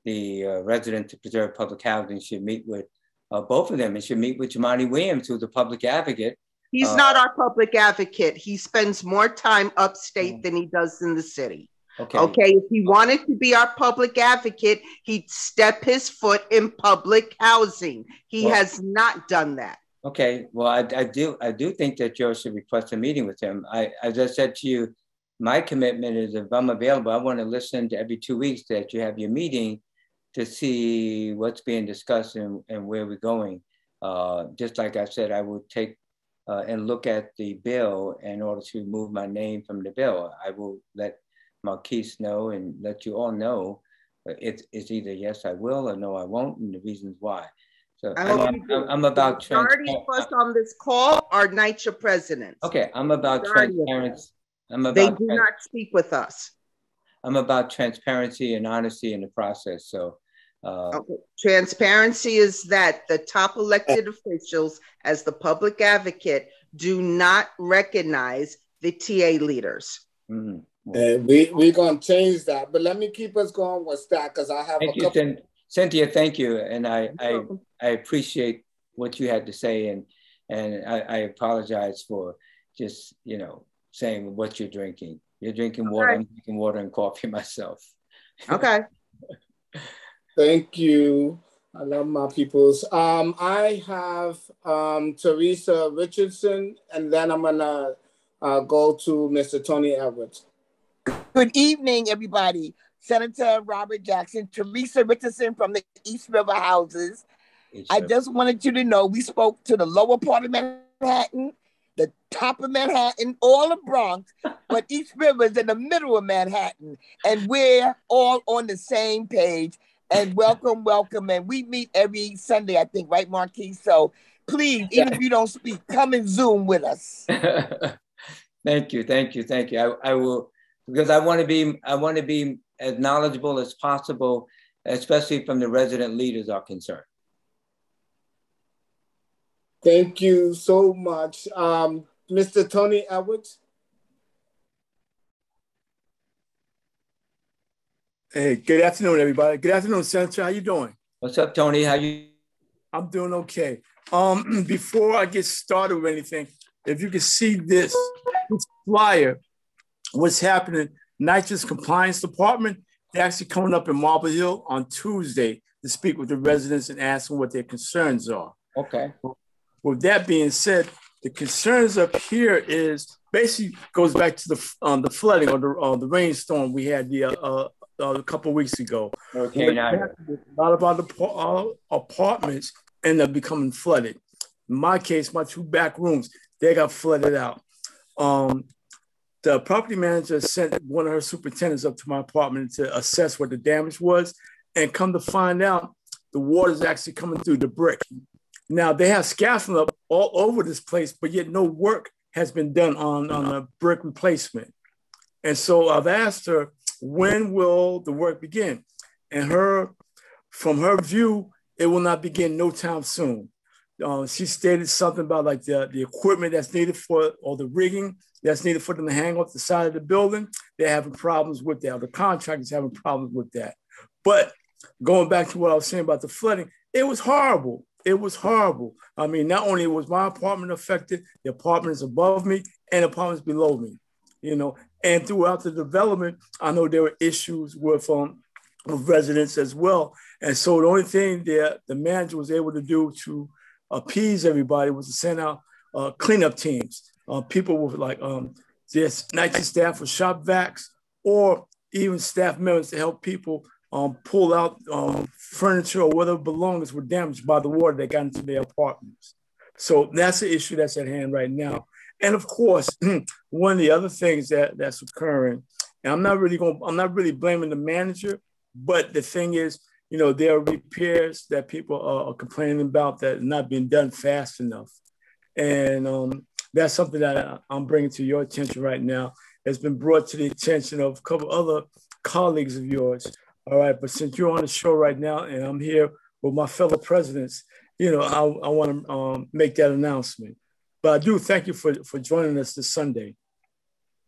the uh, resident to preserve public housing should meet with uh, both of them. and should meet with Jumaane Williams, who's a public advocate. He's uh, not our public advocate. He spends more time upstate than he does in the city. Okay. okay. If he wanted to be our public advocate, he'd step his foot in public housing. He well, has not done that. Okay. Well, I, I, do. I do think that Joe should request a meeting with him. I, as I said to you, my commitment is if I'm available, I want to listen to every two weeks that you have your meeting to see what's being discussed and, and where we're going. Uh, just like I said, I will take uh, and look at the bill in order to move my name from the bill. I will let Marquise know and let you all know it's, it's either yes, I will or no, I won't, and the reasons why. So I am I'm, I'm, about majority of us on this call are NYCHA presidents. Okay, I'm about transparency. I'm about they do not speak with us. I'm about transparency and honesty in the process. So uh, okay. transparency is that the top elected officials, as the public advocate, do not recognize the TA leaders. Mm-hmm. And we we're gonna change that, but let me keep us going with that because I have thank a you, couple. Cynthia, thank you, and I I, I appreciate what you had to say, and and I, I apologize for just you know saying what you're drinking. You're drinking water. I'm drinking water and coffee myself. Okay. Thank you. I love my peoples. Um, I have um, Teresa Richardson, and then I'm gonna uh, go to Mr. Tony Edwards. Good evening, everybody. Senator Robert Jackson, Teresa Richardson from the East River Houses. I just wanted you to know we spoke to the lower part of Manhattan, the top of Manhattan, all of Bronx, but East River is in the middle of Manhattan, and we're all on the same page. And welcome, welcome, and we meet every Sunday, I think, right, Marquis? So please, even if you don't speak, come and Zoom with us. thank you, thank you, thank you. I, I will because I want to be I want to be as knowledgeable as possible, especially from the resident leaders are concerned. Thank you so much, um, Mr. Tony Edwards. Hey, good afternoon, everybody. Good afternoon, Senator. How you doing? What's up, Tony? How you? I'm doing okay. Um, before I get started with anything, if you can see this, this flyer what's happening. NYCHA's compliance department, they're actually coming up in Marble Hill on Tuesday to speak with the residents and ask them what their concerns are. Okay. With that being said, the concerns up here is basically goes back to the um, the flooding or the uh, the rainstorm we had the uh, uh, a couple weeks ago. Okay, now a lot of other uh, apartments end up becoming flooded. In my case, my two back rooms they got flooded out. Um, the property manager sent one of her superintendents up to my apartment to assess what the damage was. And come to find out the water is actually coming through the brick. Now they have scaffolding up all over this place but yet no work has been done on, on a brick replacement. And so i've asked her when will the work begin? And her from her view it will not begin no time soon uh, she stated something about like the, the equipment that's needed for or the rigging that's needed for them to hang off the side of the building. They're having problems with that. The contractor's having problems with that. But going back to what I was saying about the flooding, it was horrible. It was horrible. I mean, not only was my apartment affected, the apartments above me and apartments below me, you know. And throughout the development, I know there were issues with um with residents as well. And so the only thing that the manager was able to do to appease everybody was to send out uh, cleanup teams uh, people with like um, there's NYCHA staff with shop vacs or even staff members to help people um, pull out um, furniture or whatever belongings were damaged by the water that got into their apartments. So that's the issue that's at hand right now. And of course, one of the other things that that's occurring, and I'm not really going, I'm not really blaming the manager, but the thing is, you know, there are repairs that people are, complaining about that not being done fast enough. And um, that's something that I'm bringing to your attention right now. It's been brought to the attention of a couple other colleagues of yours. All right, but since you're on the show right now and I'm here with my fellow presidents, you know, I, I want to um, make that announcement. But I do thank you for, for joining us this Sunday.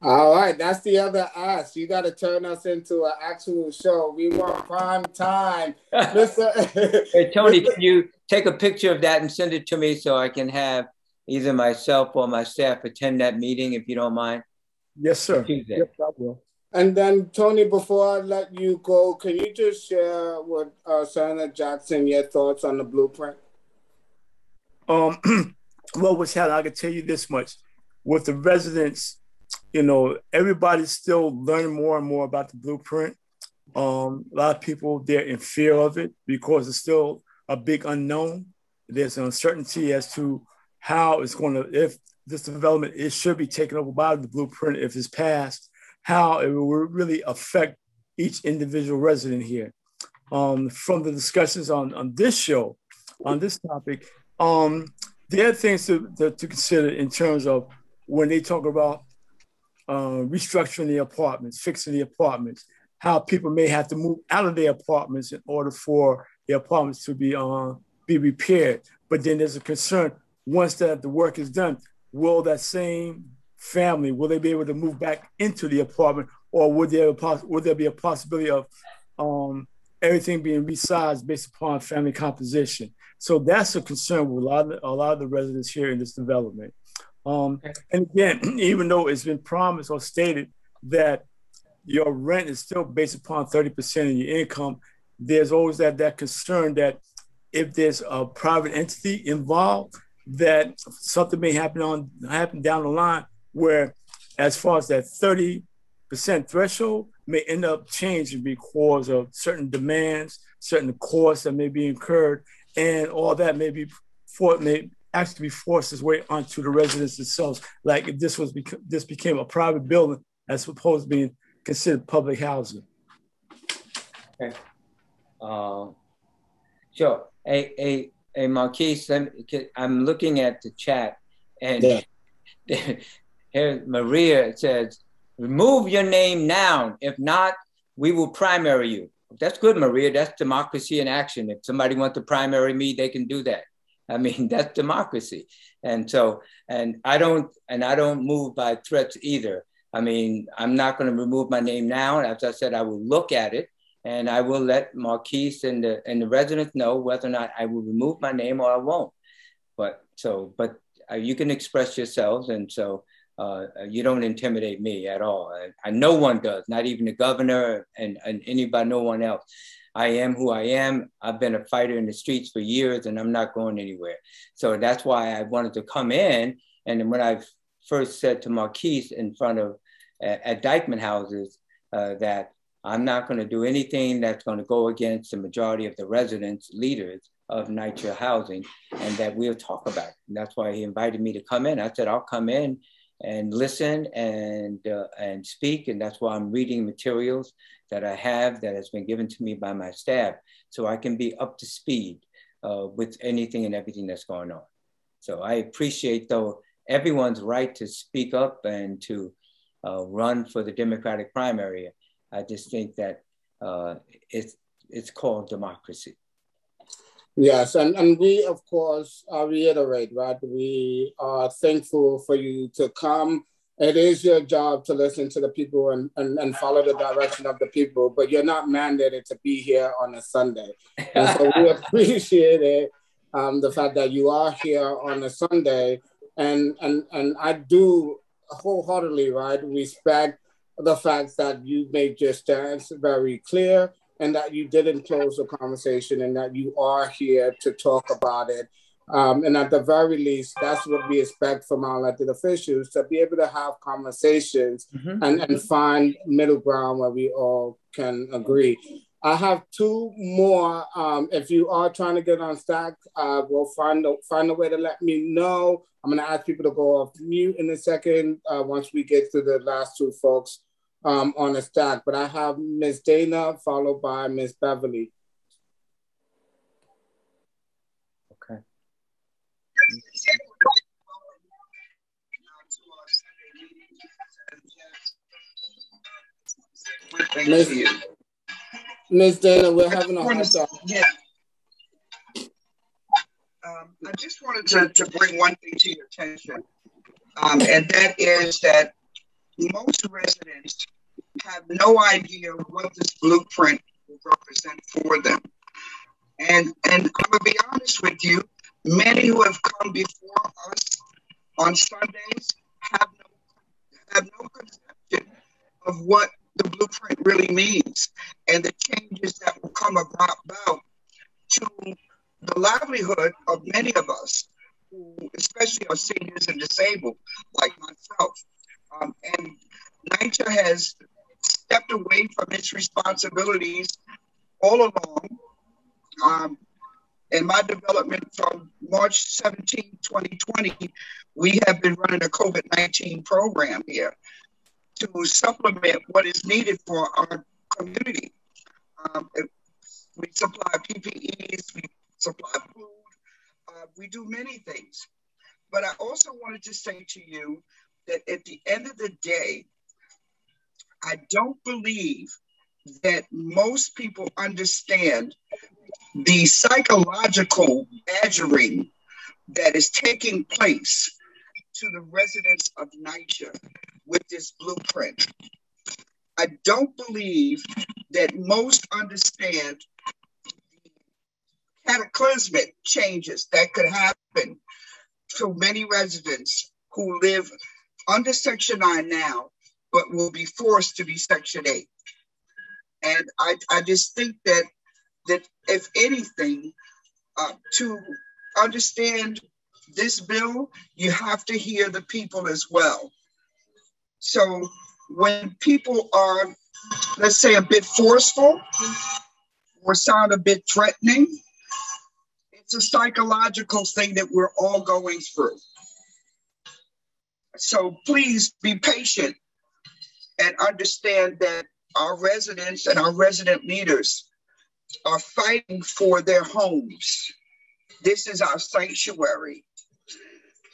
All right, that's the other ask. You got to turn us into an actual show. We want prime time. hey, Tony, can you take a picture of that and send it to me so I can have either myself or my staff attend that meeting if you don't mind? Yes, sir. Tuesday. Yes, I will. And then, Tony, before I let you go, can you just share with uh, Senator Jackson your thoughts on the blueprint? Um, well, what's happening? I can tell you this much: with the residents, you know, everybody's still learning more and more about the blueprint. Um, a lot of people they're in fear of it because it's still a big unknown. There's an uncertainty as to how it's going to, if this development it should be taken over by the blueprint if it's passed, how it will really affect each individual resident here. Um, from the discussions on, on this show, on this topic, um, there are things to, to, to, consider in terms of when they talk about uh, restructuring the apartments, fixing the apartments, how people may have to move out of their apartments in order for the apartments to be uh, be repaired. But then there's a concern once that the work is done, will that same family will they be able to move back into the apartment, or would there would there be a possibility of um, everything being resized based upon family composition? So that's a concern with a lot of, a lot of the residents here in this development. Um, and again, even though it's been promised or stated that your rent is still based upon 30% of your income, there's always that, that concern that if there's a private entity involved, that something may happen on happen down the line where as far as that 30% threshold may end up changing because of certain demands, certain costs that may be incurred, and all that may be for may actually be forced its way onto the residents themselves. Like if this was bec- this became a private building as opposed to being considered public housing. Okay. Uh, sure. Hey, hey, a Marquise, I'm looking at the chat and yeah. here Maria says, remove your name now. If not, we will primary you. That's good, Maria. That's democracy in action. If somebody wants to primary me, they can do that. I mean, that's democracy. And so, and I don't, and I don't move by threats either. I mean, I'm not going to remove my name now. And As I said, I will look at it and I will let Marquise and the and the residents know whether or not I will remove my name or I won't. But so, but uh, you can express yourselves, and so uh, you don't intimidate me at all. I no one does, not even the governor and, and anybody, no one else. I am who I am. I've been a fighter in the streets for years, and I'm not going anywhere. So that's why I wanted to come in. And when I first said to Marquise in front of at Dyckman houses uh, that I'm not going to do anything that's going to go against the majority of the residents, leaders of NYCHA housing, and that we'll talk about it. And that's why he invited me to come in. I said, I'll come in and listen and, uh, and speak. And that's why I'm reading materials that I have that has been given to me by my staff so I can be up to speed uh, with anything and everything that's going on. So I appreciate though everyone's right to speak up and to uh, run for the Democratic primary. I just think that uh, it's, it's called democracy. Yes, and, and we, of course, uh, reiterate, right? We are thankful for you to come. It is your job to listen to the people and, and, and follow the direction of the people, but you're not mandated to be here on a Sunday. And so we appreciate it, um, the fact that you are here on a Sunday. And, and, and I do wholeheartedly, right, respect the fact that you made your stance very clear and that you didn't close the conversation and that you are here to talk about it. Um, and at the very least, that's what we expect from our elected officials to be able to have conversations mm-hmm. and, and find middle ground where we all can agree. I have two more. Um, if you are trying to get on stack, uh, we'll find a, find a way to let me know. I'm going to ask people to go off mute in a second uh, once we get to the last two folks um, on the stack. But I have Miss Dana followed by Miss Beverly. Okay. Miss, Miss Dana, we're having a hard time. Yeah. Um, I just wanted to, to bring one thing to your attention, um, and that is that most residents have no idea what this blueprint will represent for them. And, and I'm going to be honest with you, many who have come before us on Sundays have no, have no conception of what the blueprint really means and the changes that will come about to the livelihood of many of us, especially our seniors and disabled, like myself. Um, and NYCHA has stepped away from its responsibilities all along. Um, in my development from March 17, 2020, we have been running a COVID 19 program here to supplement what is needed for our community. Um, we supply PPEs, we supply food, uh, we do many things. But I also wanted to say to you that at the end of the day, I don't believe that most people understand the psychological badgering that is taking place to the residents of NYCHA with this blueprint. I don't believe that most understand cataclysmic changes that could happen to many residents who live under Section 9 now, but will be forced to be Section 8. And I, I just think that that if anything, uh, to understand this bill, you have to hear the people as well. So when people are, let's say, a bit forceful or sound a bit threatening, it's a psychological thing that we're all going through. So please be patient and understand that our residents and our resident leaders are fighting for their homes. This is our sanctuary.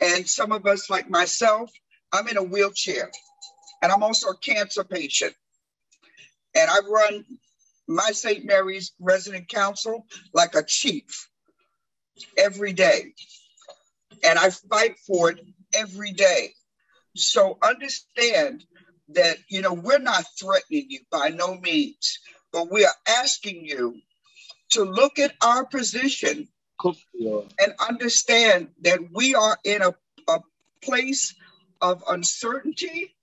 And some of us, like myself, I'm in a wheelchair and I'm also a cancer patient. And I run my St. Mary's resident council like a chief every day. And I fight for it every day. So understand that, you know, we're not threatening you by no means, but we are asking you to look at our position and understand that we are in a, a place of uncertainty.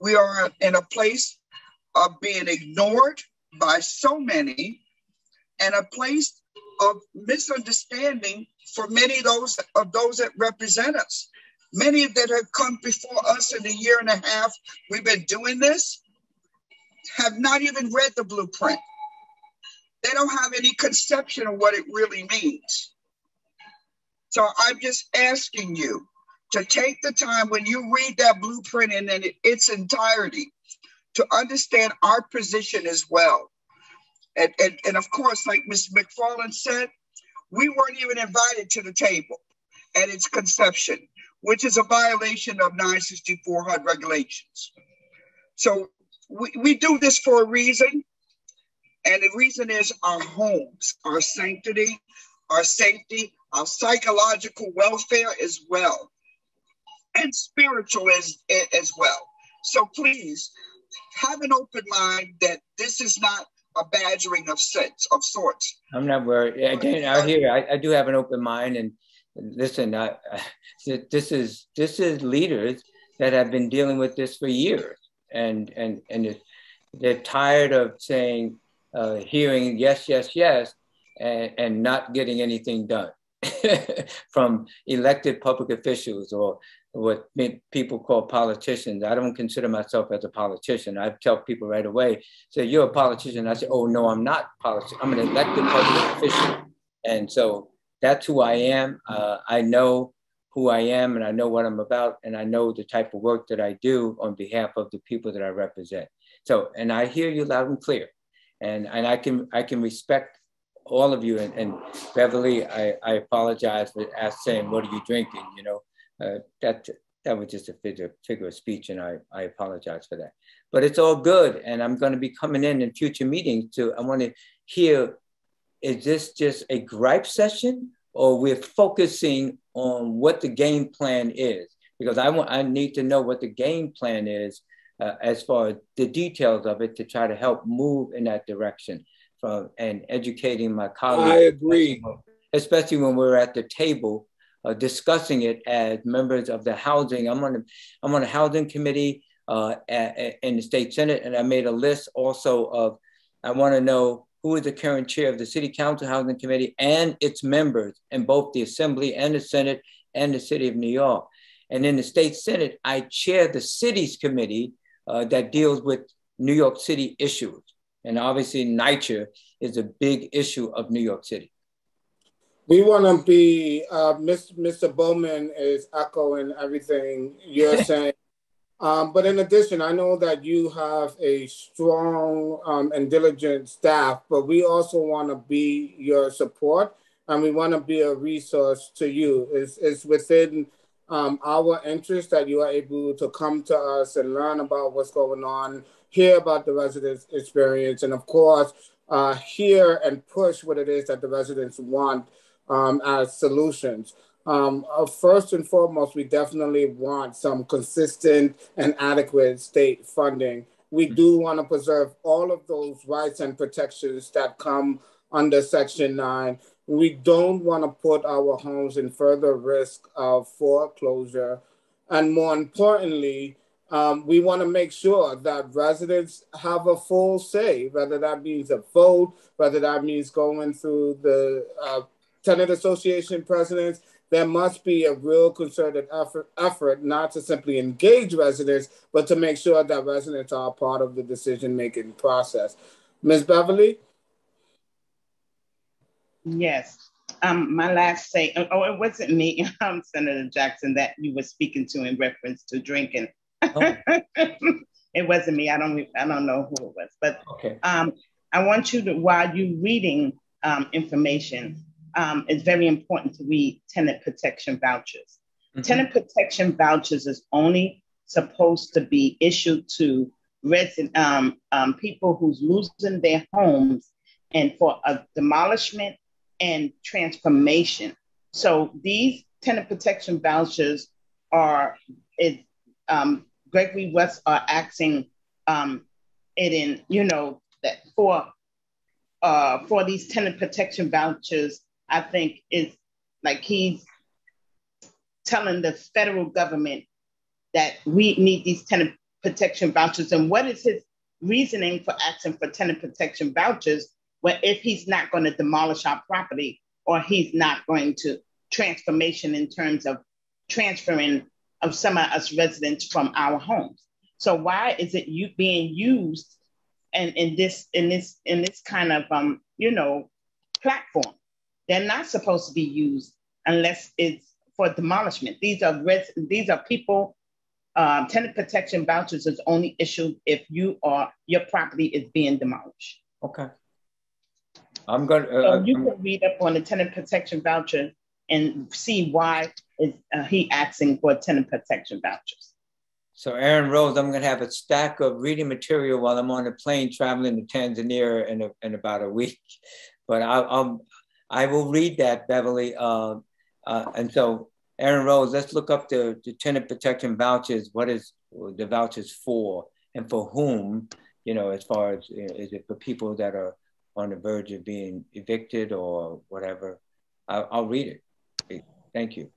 We are in a place of being ignored by so many and a place of misunderstanding for many of those of those that represent us. Many that have come before us in a year and a half, we've been doing this, have not even read the blueprint. They don't have any conception of what it really means. So I'm just asking you to take the time when you read that blueprint in its entirety to understand our position as well. And, and, and of course, like Ms. McFarland said, we weren't even invited to the table at its conception, which is a violation of 964 HUD regulations. So we, we do this for a reason. And the reason is our homes, our sanctity, our safety, our psychological welfare as well, and spiritual as, as well. So please have an open mind that this is not a badgering of sense of sorts. I'm not worried. Again, out here, I, I do have an open mind, and listen, I, I, this is this is leaders that have been dealing with this for years, and and and they're tired of saying uh, hearing yes, yes, yes, and, and not getting anything done from elected public officials or what people call politicians. I don't consider myself as a politician. I tell people right away, say, you're a politician. I say, oh, no, I'm not politician. I'm an elected public official. And so that's who I am. Uh, I know who I am and I know what I'm about and I know the type of work that I do on behalf of the people that I represent. So, and I hear you loud and clear and and I can I can respect all of you. And, and Beverly, I, I apologize for saying what are you drinking? You know, uh, that that was just a figure figure of speech, and I I apologize for that. But it's all good, and I'm going to be coming in in future meetings to I want to hear. Is this just a gripe session, or we're focusing on what the game plan is? Because I want I need to know what the game plan is uh, as far as the details of it to try to help move in that direction from and educating my colleagues. I agree. Especially when we're at the table uh, discussing it as members of the housing. I'm on, a, I'm on a housing committee uh, at, in the state senate, and I made a list also of, I want to know who is the current chair of the city council housing committee and its members in both the assembly and the senate and the city of New York. And in the state senate, I chair the city's committee uh, that deals with New York City issues. And obviously, NYCHA is a big issue of New York City. We want to be, uh, Mr. Bowman is echoing everything you're saying. Um, but in addition, I know that you have a strong um, and diligent staff, but we also want to be your support and we want to be a resource to you. It's, it's within um, our interest that you are able to come to us and learn about what's going on, hear about the residents' experience, and of course, uh, hear and push what it is that the residents want um, as solutions. Um, uh, first and foremost, we definitely want some consistent and adequate state funding. We do want to preserve all of those rights and protections that come under Section 9. We don't want to put our homes in further risk of foreclosure. And more importantly, um, we want to make sure that residents have a full say, whether that means a vote, whether that means going through the uh, tenant association presidents there must be a real concerted effort, effort not to simply engage residents, but to make sure that residents are part of the decision making process. Ms. Beverly? Yes. Um, my last say, oh, oh, it wasn't me, um, Senator Jackson, that you were speaking to in reference to drinking. Oh. it wasn't me. I don't, I don't know who it was, but okay. um, I want you to, while you're reading um, information, um, it's very important to read tenant protection vouchers. Mm-hmm. Tenant protection vouchers is only supposed to be issued to resident um, um, people who's losing their homes and for a demolishment and transformation. So these tenant protection vouchers are it um, Gregory Russ are asking um, it in you know that for uh, for these tenant protection vouchers I think is like he's telling the federal government that we need these tenant protection vouchers. And what is his reasoning for asking for tenant protection vouchers when if he's not going to demolish our property or he's not going to transformation in terms of transferring of some of us residents from our homes. So why is it you being used and in this in this in this kind of um you know platform? They're not supposed to be used unless it's for demolishment. These are res- these are people. Um, tenant protection vouchers is only issued if you are your property is being demolished. Okay. I'm going. Uh, so you I'm, can read up on the tenant protection voucher and see why is uh, he asking for tenant protection vouchers. So Erin Rose, I'm going to have a stack of reading material while I'm on a plane traveling to Tanzania in, a, in about a week. But I, I'm I will read that, Beverly. Uh, uh, and so, Erin Rose, let's look up the, the tenant protection vouchers. What is the vouchers for and for whom? You know, as far as is it for people that are on the verge of being evicted or whatever? I'll, I'll read it. Thank you.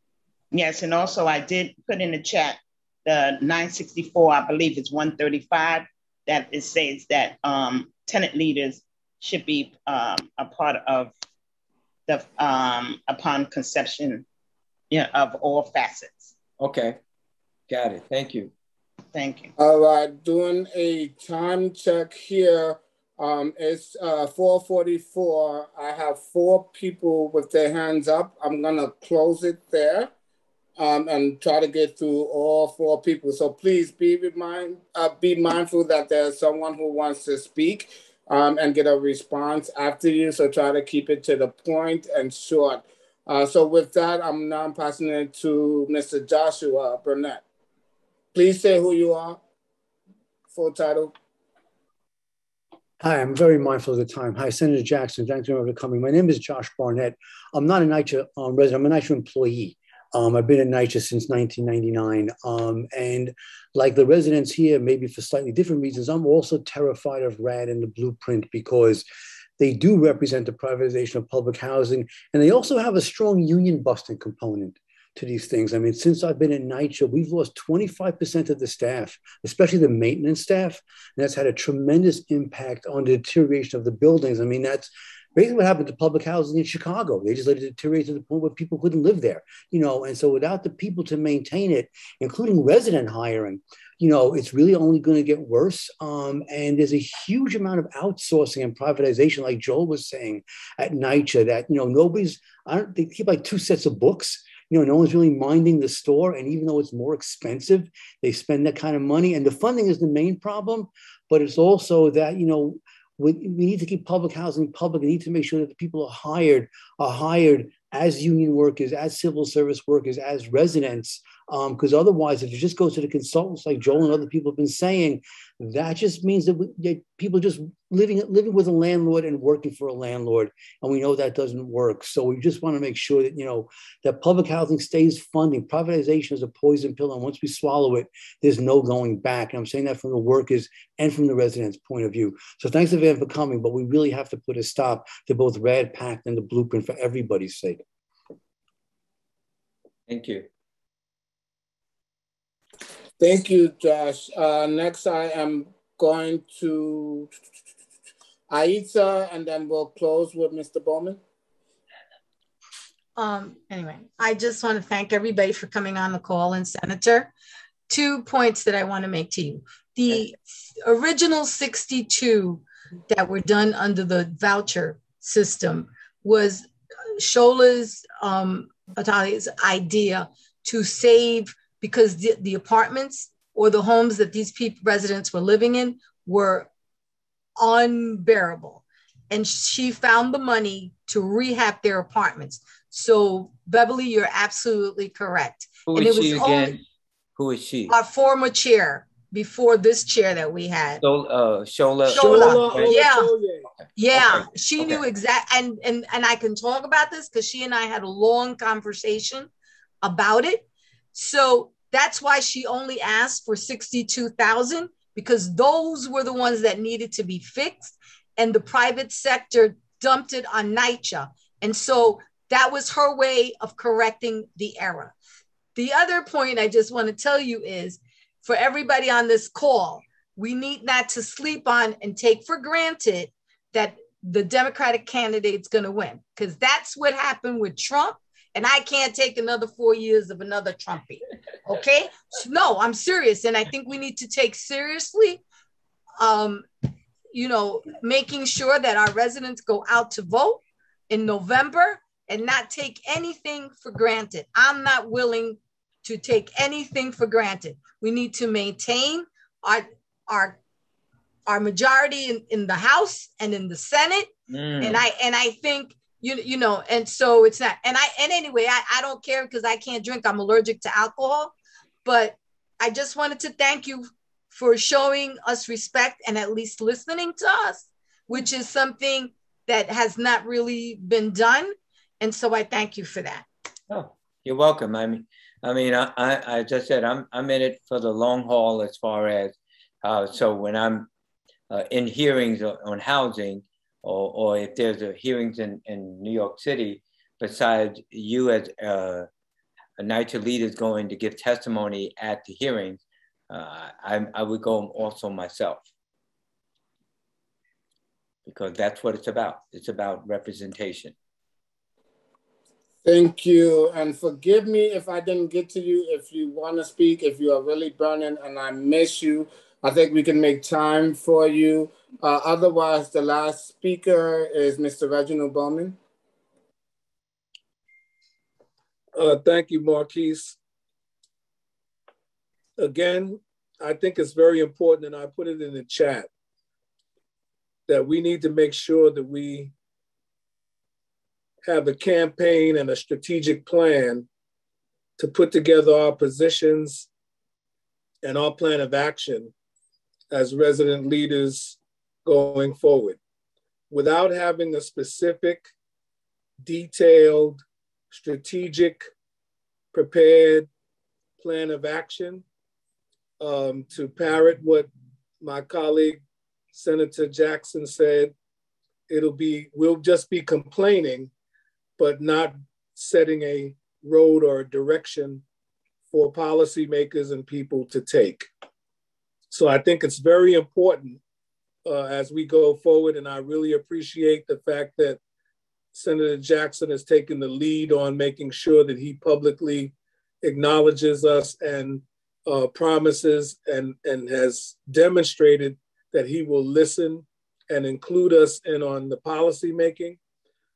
Yes, and also I did put in the chat the 964, I believe it's 135, that it says that um, tenant leaders should be um, a part of the um, upon conception you know, of all facets. Okay, got it. Thank you. Thank you. All right, doing a time check here. Um, it's uh, 444. I have four people with their hands up. I'm gonna close it there um, and try to get through all four people. So please be remind, uh, be mindful that there's someone who wants to speak um, and get a response after you. So try to keep it to the point and short. Uh, so with that, I'm now passing it to Mr. Joshua Burnett. Please say who you are, full title. Hi, I'm very mindful of the time. Hi, Senator Jackson. Thanks for coming. My name is Josh Barnett. I'm not a NYCHA um, resident. I'm a NYCHA employee. Um, I've been at NYCHA since 1999. Um, and like the residents here, maybe for slightly different reasons, I'm also terrified of RAD and the blueprint because they do represent the privatization of public housing. And they also have a strong union busting component to these things. I mean, since I've been in NYCHA, we've lost 25% of the staff, especially the maintenance staff. And that's had a tremendous impact on the deterioration of the buildings. I mean, that's basically what happened to public housing in Chicago. They just let it deteriorate to the point where people couldn't live there, you know. And so without the people to maintain it, including resident hiring, you know, it's really only going to get worse. Um, and there's a huge amount of outsourcing and privatization, like Joel was saying at NYCHA, that, you know, nobody's, I don't, they keep like two sets of books. You know, no one's really minding the store. And even though it's more expensive, they spend that kind of money. And the funding is the main problem. But it's also that, you know, we, we need to keep public housing public. We need to make sure that the people are hired are hired as union workers, as civil service workers, as residents, because um, otherwise, if it just goes to the consultants, like Joel and other people have been saying, that just means that, we, that people just living living with a landlord and working for a landlord, and we know that doesn't work. So we just want to make sure that you know that public housing stays funding. Privatization is a poison pill, and once we swallow it, there's no going back. And I'm saying that from the workers and from the residents' point of view. So thanks again for coming, but we really have to put a stop to both RAD PACT and the blueprint for everybody's sake. Thank you. Thank you, Josh. Uh, next, I am going to Aisha, and then we'll close with Mr. Bowman. Um, anyway, I just want to thank everybody for coming on the call. And Senator, two points that I want to make to you. The original 62 that were done under the voucher system was Shola's um, idea to save because the, the apartments or the homes that these people residents were living in were unbearable and she found the money to rehab their apartments so beverly you're absolutely correct Who and it was again? Who is she? Our former chair before this chair that we had. So, uh, Shola. Shola. Shola. Yeah. Yeah. Okay. She okay. knew exact and and and I can talk about this because she and I had a long conversation about it. So that's why she only asked for 62,000 because those were the ones that needed to be fixed and the private sector dumped it on NYCHA. And so that was her way of correcting the error. The other point I just want to tell you is for everybody on this call, we need not to sleep on and take for granted that the Democratic candidate's going to win because that's what happened with Trump and I can't take another four years of another Trumpy. Okay. No, I'm serious. And I think we need to take seriously, um, you know, making sure that our residents go out to vote in November and not take anything for granted. I'm not willing to take anything for granted. We need to maintain our, our, our majority in, in the House and in the Senate. Mm. And I and I think you you know and so it's not and i and anyway i, I don't care because i can't drink. I'm allergic to alcohol but i just wanted to thank you for showing us respect and at least listening to us which is something that has not really been done. And so i thank you for that. Oh you're welcome. I mean i mean i i, I just said i'm i'm in it for the long haul as far as uh, so when i'm uh, in hearings on housing or, or if there's a hearings in, in New York City, besides you as uh, a NYCHA leader is going to give testimony at the hearings, uh, I, I would go also myself. Because that's what it's about. It's about representation. Thank you. And forgive me if I didn't get to you. If you want to speak, if you are really burning and I miss you, I think we can make time for you. Uh, otherwise, the last speaker is Mr. Reginald Bowman. Uh, thank you, Marquise. Again, I think it's very important, and I put it in the chat, that we need to make sure that we have a campaign and a strategic plan to put together our positions and our plan of action as resident leaders going forward. Without having a specific, detailed, strategic, prepared plan of action, um, to parrot what my colleague Senator Jackson said, it'll be, we'll just be complaining, but not setting a road or a direction for policymakers and people to take. So I think it's very important uh, as we go forward. And I really appreciate the fact that Senator Jackson has taken the lead on making sure that he publicly acknowledges us and uh, promises and, and has demonstrated that he will listen and include us in on the policy making.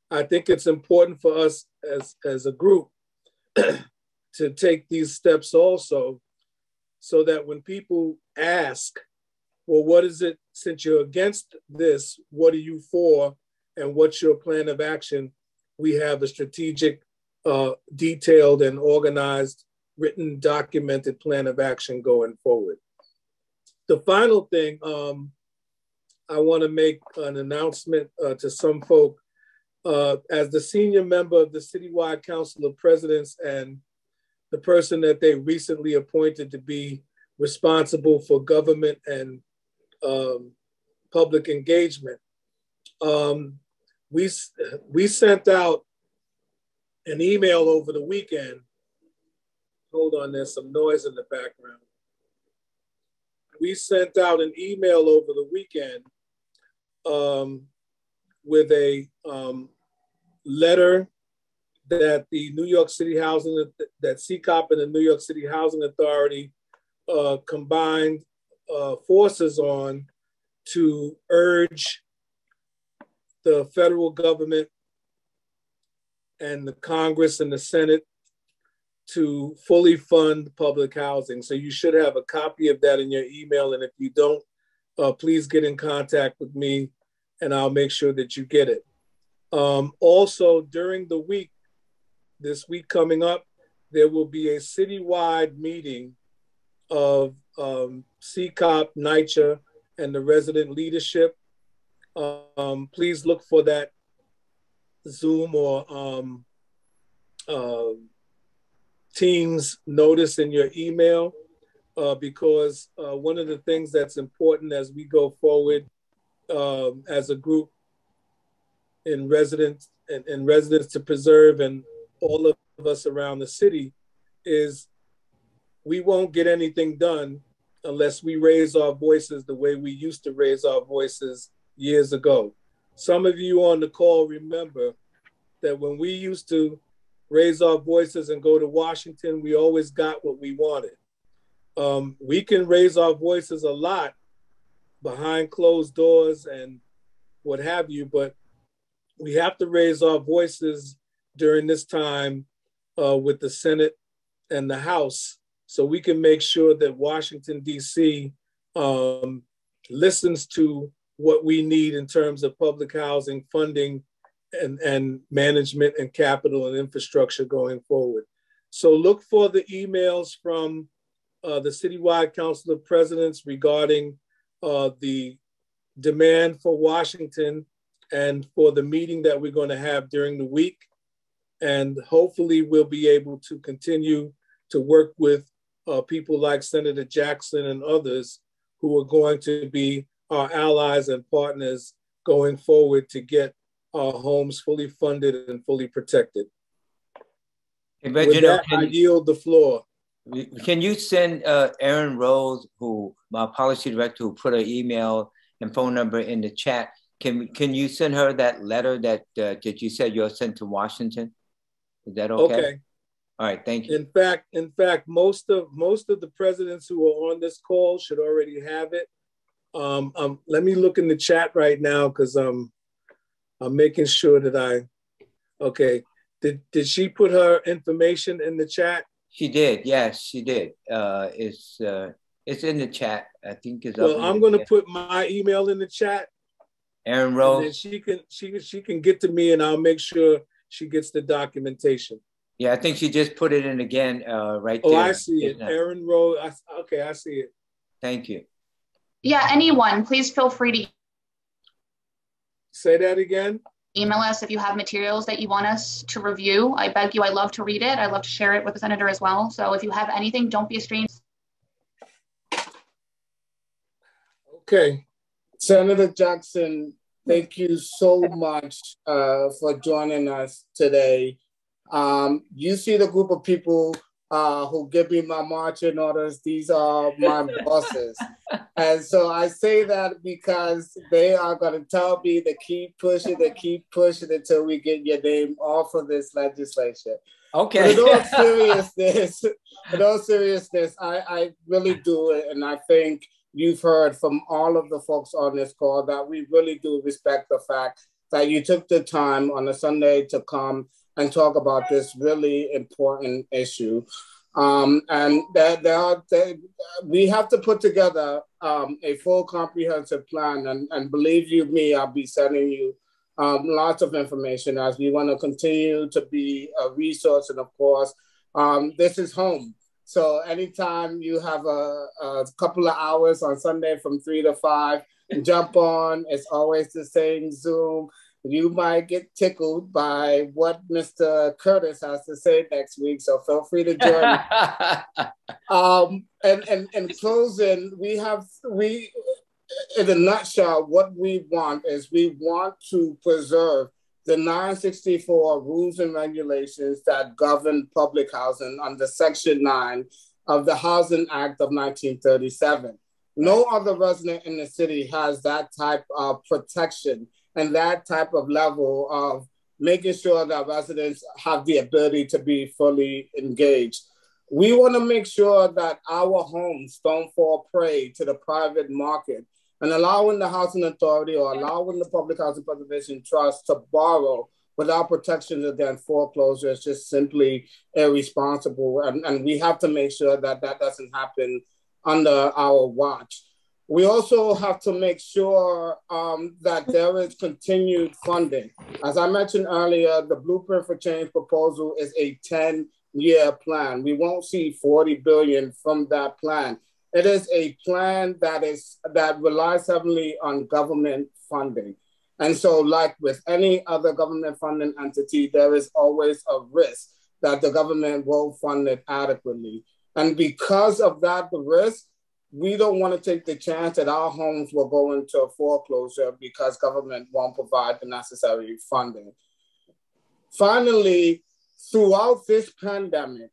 I think it's important for us as, as a group to take these steps also so that when people ask, well, what is it, since you're against this, what are you for? And what's your plan of action? We have a strategic, uh, detailed, and organized, written, documented plan of action going forward. The final thing, um, I want to make an announcement uh, to some folk. Uh, as the senior member of the Citywide Council of Presidents and the person that they recently appointed to be responsible for government and um, public engagement, um, we, we sent out an email over the weekend. Hold on, there's some noise in the background. We sent out an email over the weekend um, with a um, letter that the New York City Housing, that CCOP and the New York City Housing Authority uh, combined uh, forces on to urge the federal government and the Congress and the Senate to fully fund public housing. So you should have a copy of that in your email. And if you don't, uh, please get in contact with me and I'll make sure that you get it. Um, also, during the week, this week coming up, there will be a citywide meeting of um, CCOP, NYCHA, and the resident leadership. Um, please look for that Zoom or um, uh, Teams notice in your email uh, because uh, one of the things that's important as we go forward um, as a group in residents and, and residents to preserve and all of us around the city is we won't get anything done unless we raise our voices the way we used to raise our voices years ago. Some of you on the call remember that when we used to raise our voices and go to Washington, we always got what we wanted. Um, we can raise our voices a lot behind closed doors and what have you, but we have to raise our voices during this time uh, with the Senate and the House so we can make sure that Washington, D.C. Um, listens to what we need in terms of public housing funding and, and management and capital and infrastructure going forward. So look for the emails from uh, the Citywide Council of Presidents regarding uh, the demand for Washington and for the meeting that we're going to have during the week. And hopefully we'll be able to continue to work with uh, people like Senator Jackson and others who are going to be our allies and partners going forward to get our homes fully funded and fully protected. Hey, that, I yield the floor. Can you send uh, Erin Rose, who my policy director, who put her email and phone number in the chat? Can can you send her that letter that uh, that you said you're sent to Washington? Is that okay? Okay. All right, thank you. In fact, in fact, most of most of the presidents who are on this call should already have it. Um, um, let me look in the chat right now because um, I'm making sure that I. Okay, did did she put her information in the chat? She did. Yes, she did. Uh, it's uh, it's in the chat. I think it's. Well, I'm going to put my email in the chat. Erin Rose. And she can she she can get to me, and I'll make sure she gets the documentation. Yeah, I think she just put it in again uh, right oh, there. Oh, I see it. Erin Rose. I, okay, I see it. Thank you. Yeah, anyone, please feel free to say that again. Email us if you have materials that you want us to review. I beg you, I love to read it. I love to share it with the senator as well. So if you have anything, don't be a stranger. Okay. Senator Jackson, thank you so much uh, for joining us today. Um, you see the group of people uh, who give me my marching orders. These are my bosses. And so I say that because they are going to tell me to keep pushing, to keep pushing until we get your name off of this legislation. Okay. But in all seriousness, in all seriousness, I, I really do it. And I think you've heard from all of the folks on this call that we really do respect the fact that you took the time on a Sunday to come and talk about this really important issue. Um, and that there are, we have to put together um, a full comprehensive plan. And, and believe you me, I'll be sending you um, lots of information as we want to continue to be a resource. And of course, um, this is home. So anytime you have a, a, couple of hours on Sunday from three to five, jump on. It's always the same Zoom. You might get tickled by what Mr. Curtis has to say next week. So feel free to join. um, and, and, and closing, we have, we, in a nutshell, what we want is we want to preserve the 964 rules and regulations that govern public housing under Section 9 of the Housing Act of 1937. No other resident in the city has that type of protection and that type of level of making sure that residents have the ability to be fully engaged. We want to make sure that our homes don't fall prey to the private market and allowing the housing authority or allowing the public housing preservation trust to borrow without protections against foreclosure is just simply irresponsible. And, and we have to make sure that that doesn't happen under our watch. We also have to make sure um, that there is continued funding. As I mentioned earlier, the Blueprint for Change proposal is a 10 year plan. We won't see 40 billion from that plan. It is a plan that is that relies heavily on government funding. And so, like with any other government funding entity, there is always a risk that the government won't fund it adequately. And because of that the risk, we don't want to take the chance that our homes will go into foreclosure because government won't provide the necessary funding. Finally, throughout this pandemic,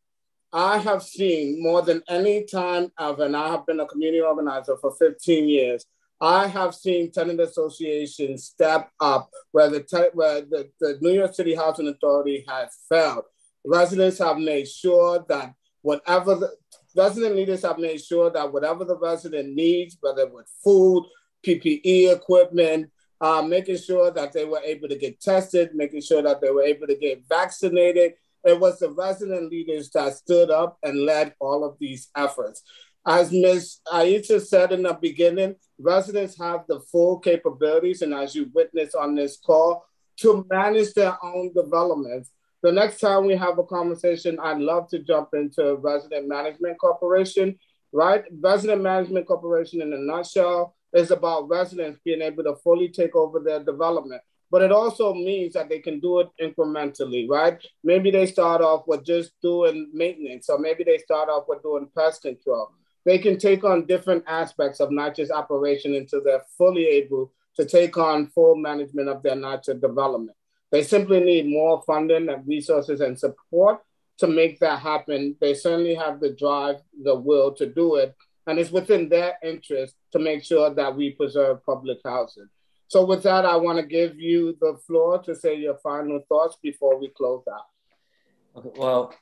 I have seen more than any time ever, and I have been a community organizer for 15 years. I have seen tenant associations step up where the, te- where the, the New York City Housing Authority has failed. Residents have made sure that whatever resident leaders have made sure that whatever the resident needs, whether with food, PPE equipment, uh, making sure that they were able to get tested, making sure that they were able to get vaccinated, it was the resident leaders that stood up and led all of these efforts. As Ms. Aisha said in the beginning, residents have the full capabilities, and as you witnessed on this call, to manage their own developments. The next time we have a conversation, I'd love to jump into Resident Management Corporation, right? Resident Management Corporation, in a nutshell, is about residents being able to fully take over their development but it also means that they can do it incrementally, right? Maybe they start off with just doing maintenance, or maybe they start off with doing pest control. They can take on different aspects of NYCHA's operation until they're fully able to take on full management of their NYCHA development. They simply need more funding and resources and support to make that happen. They certainly have the drive, the will to do it, and it's within their interest to make sure that we preserve public housing. So with that, I want to give you the floor to say your final thoughts before we close out. Okay, well,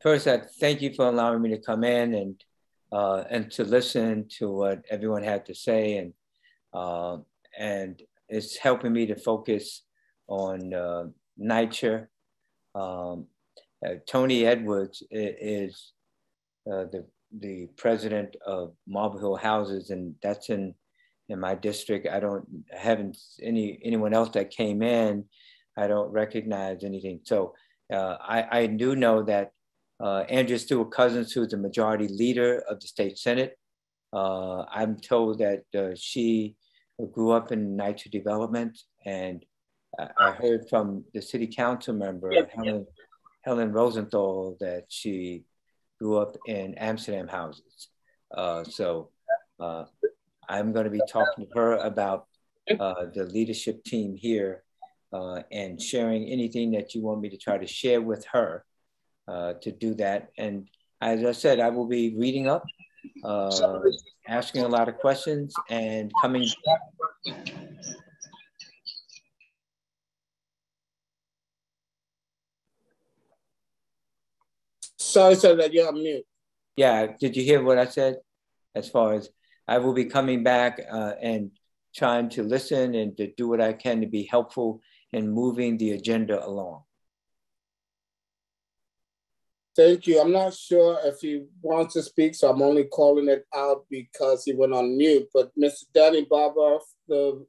first, I thank you for allowing me to come in and uh, and to listen to what everyone had to say, and uh, and it's helping me to focus on uh. Um, uh, Tony Edwards is uh, the the president of Marble Hill Houses, and that's in in my district. I don't haven't any anyone else that came in. I don't recognize anything. So uh, I, I do know that uh, Andrea Stewart Cousins, who's the majority leader of the state senate, uh, I'm told that she grew up in NYCHA development, and I heard from the city council member Helen Helen Rosenthal that she grew up in Amsterdam houses. Uh, so uh, I'm going to be talking to her about uh, the leadership team here uh, and sharing anything that you want me to try to share with her uh, to do that. And as I said, I will be reading up, uh, asking a lot of questions, and coming. Sorry, sir, that you're on mute. Yeah, did you hear what I said? As far as I will be coming back uh, and trying to listen and to do what I can to be helpful in moving the agenda along. Thank you. I'm not sure if he wants to speak, so I'm only calling it out because he went on mute. But Mr. Danny Barber, the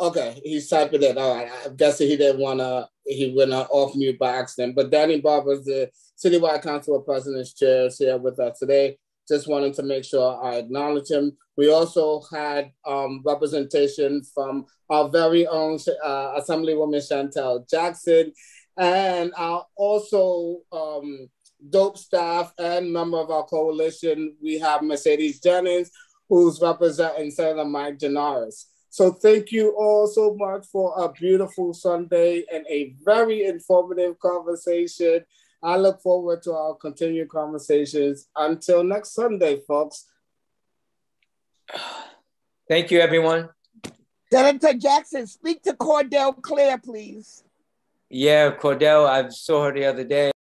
okay, he's typing it. All right, I'm guessing he didn't want to. He went off mute by accident. But Danny Barber is the Citywide Council of Presidents Chair is here with us today. Just wanted to make sure I acknowledge him. We also had um, representation from our very own uh, Assemblywoman Chantel Jackson and our also um, dope staff and member of our coalition, we have Mercedes Jennings, who's representing Senator Mike Gianaris. So thank you all so much for a beautiful Sunday and a very informative conversation. I look forward to our continued conversations. Until next Sunday, folks. Thank you, everyone. Senator Jackson, speak to Cordell Cleare, please. Yeah, Cordell, I saw her the other day.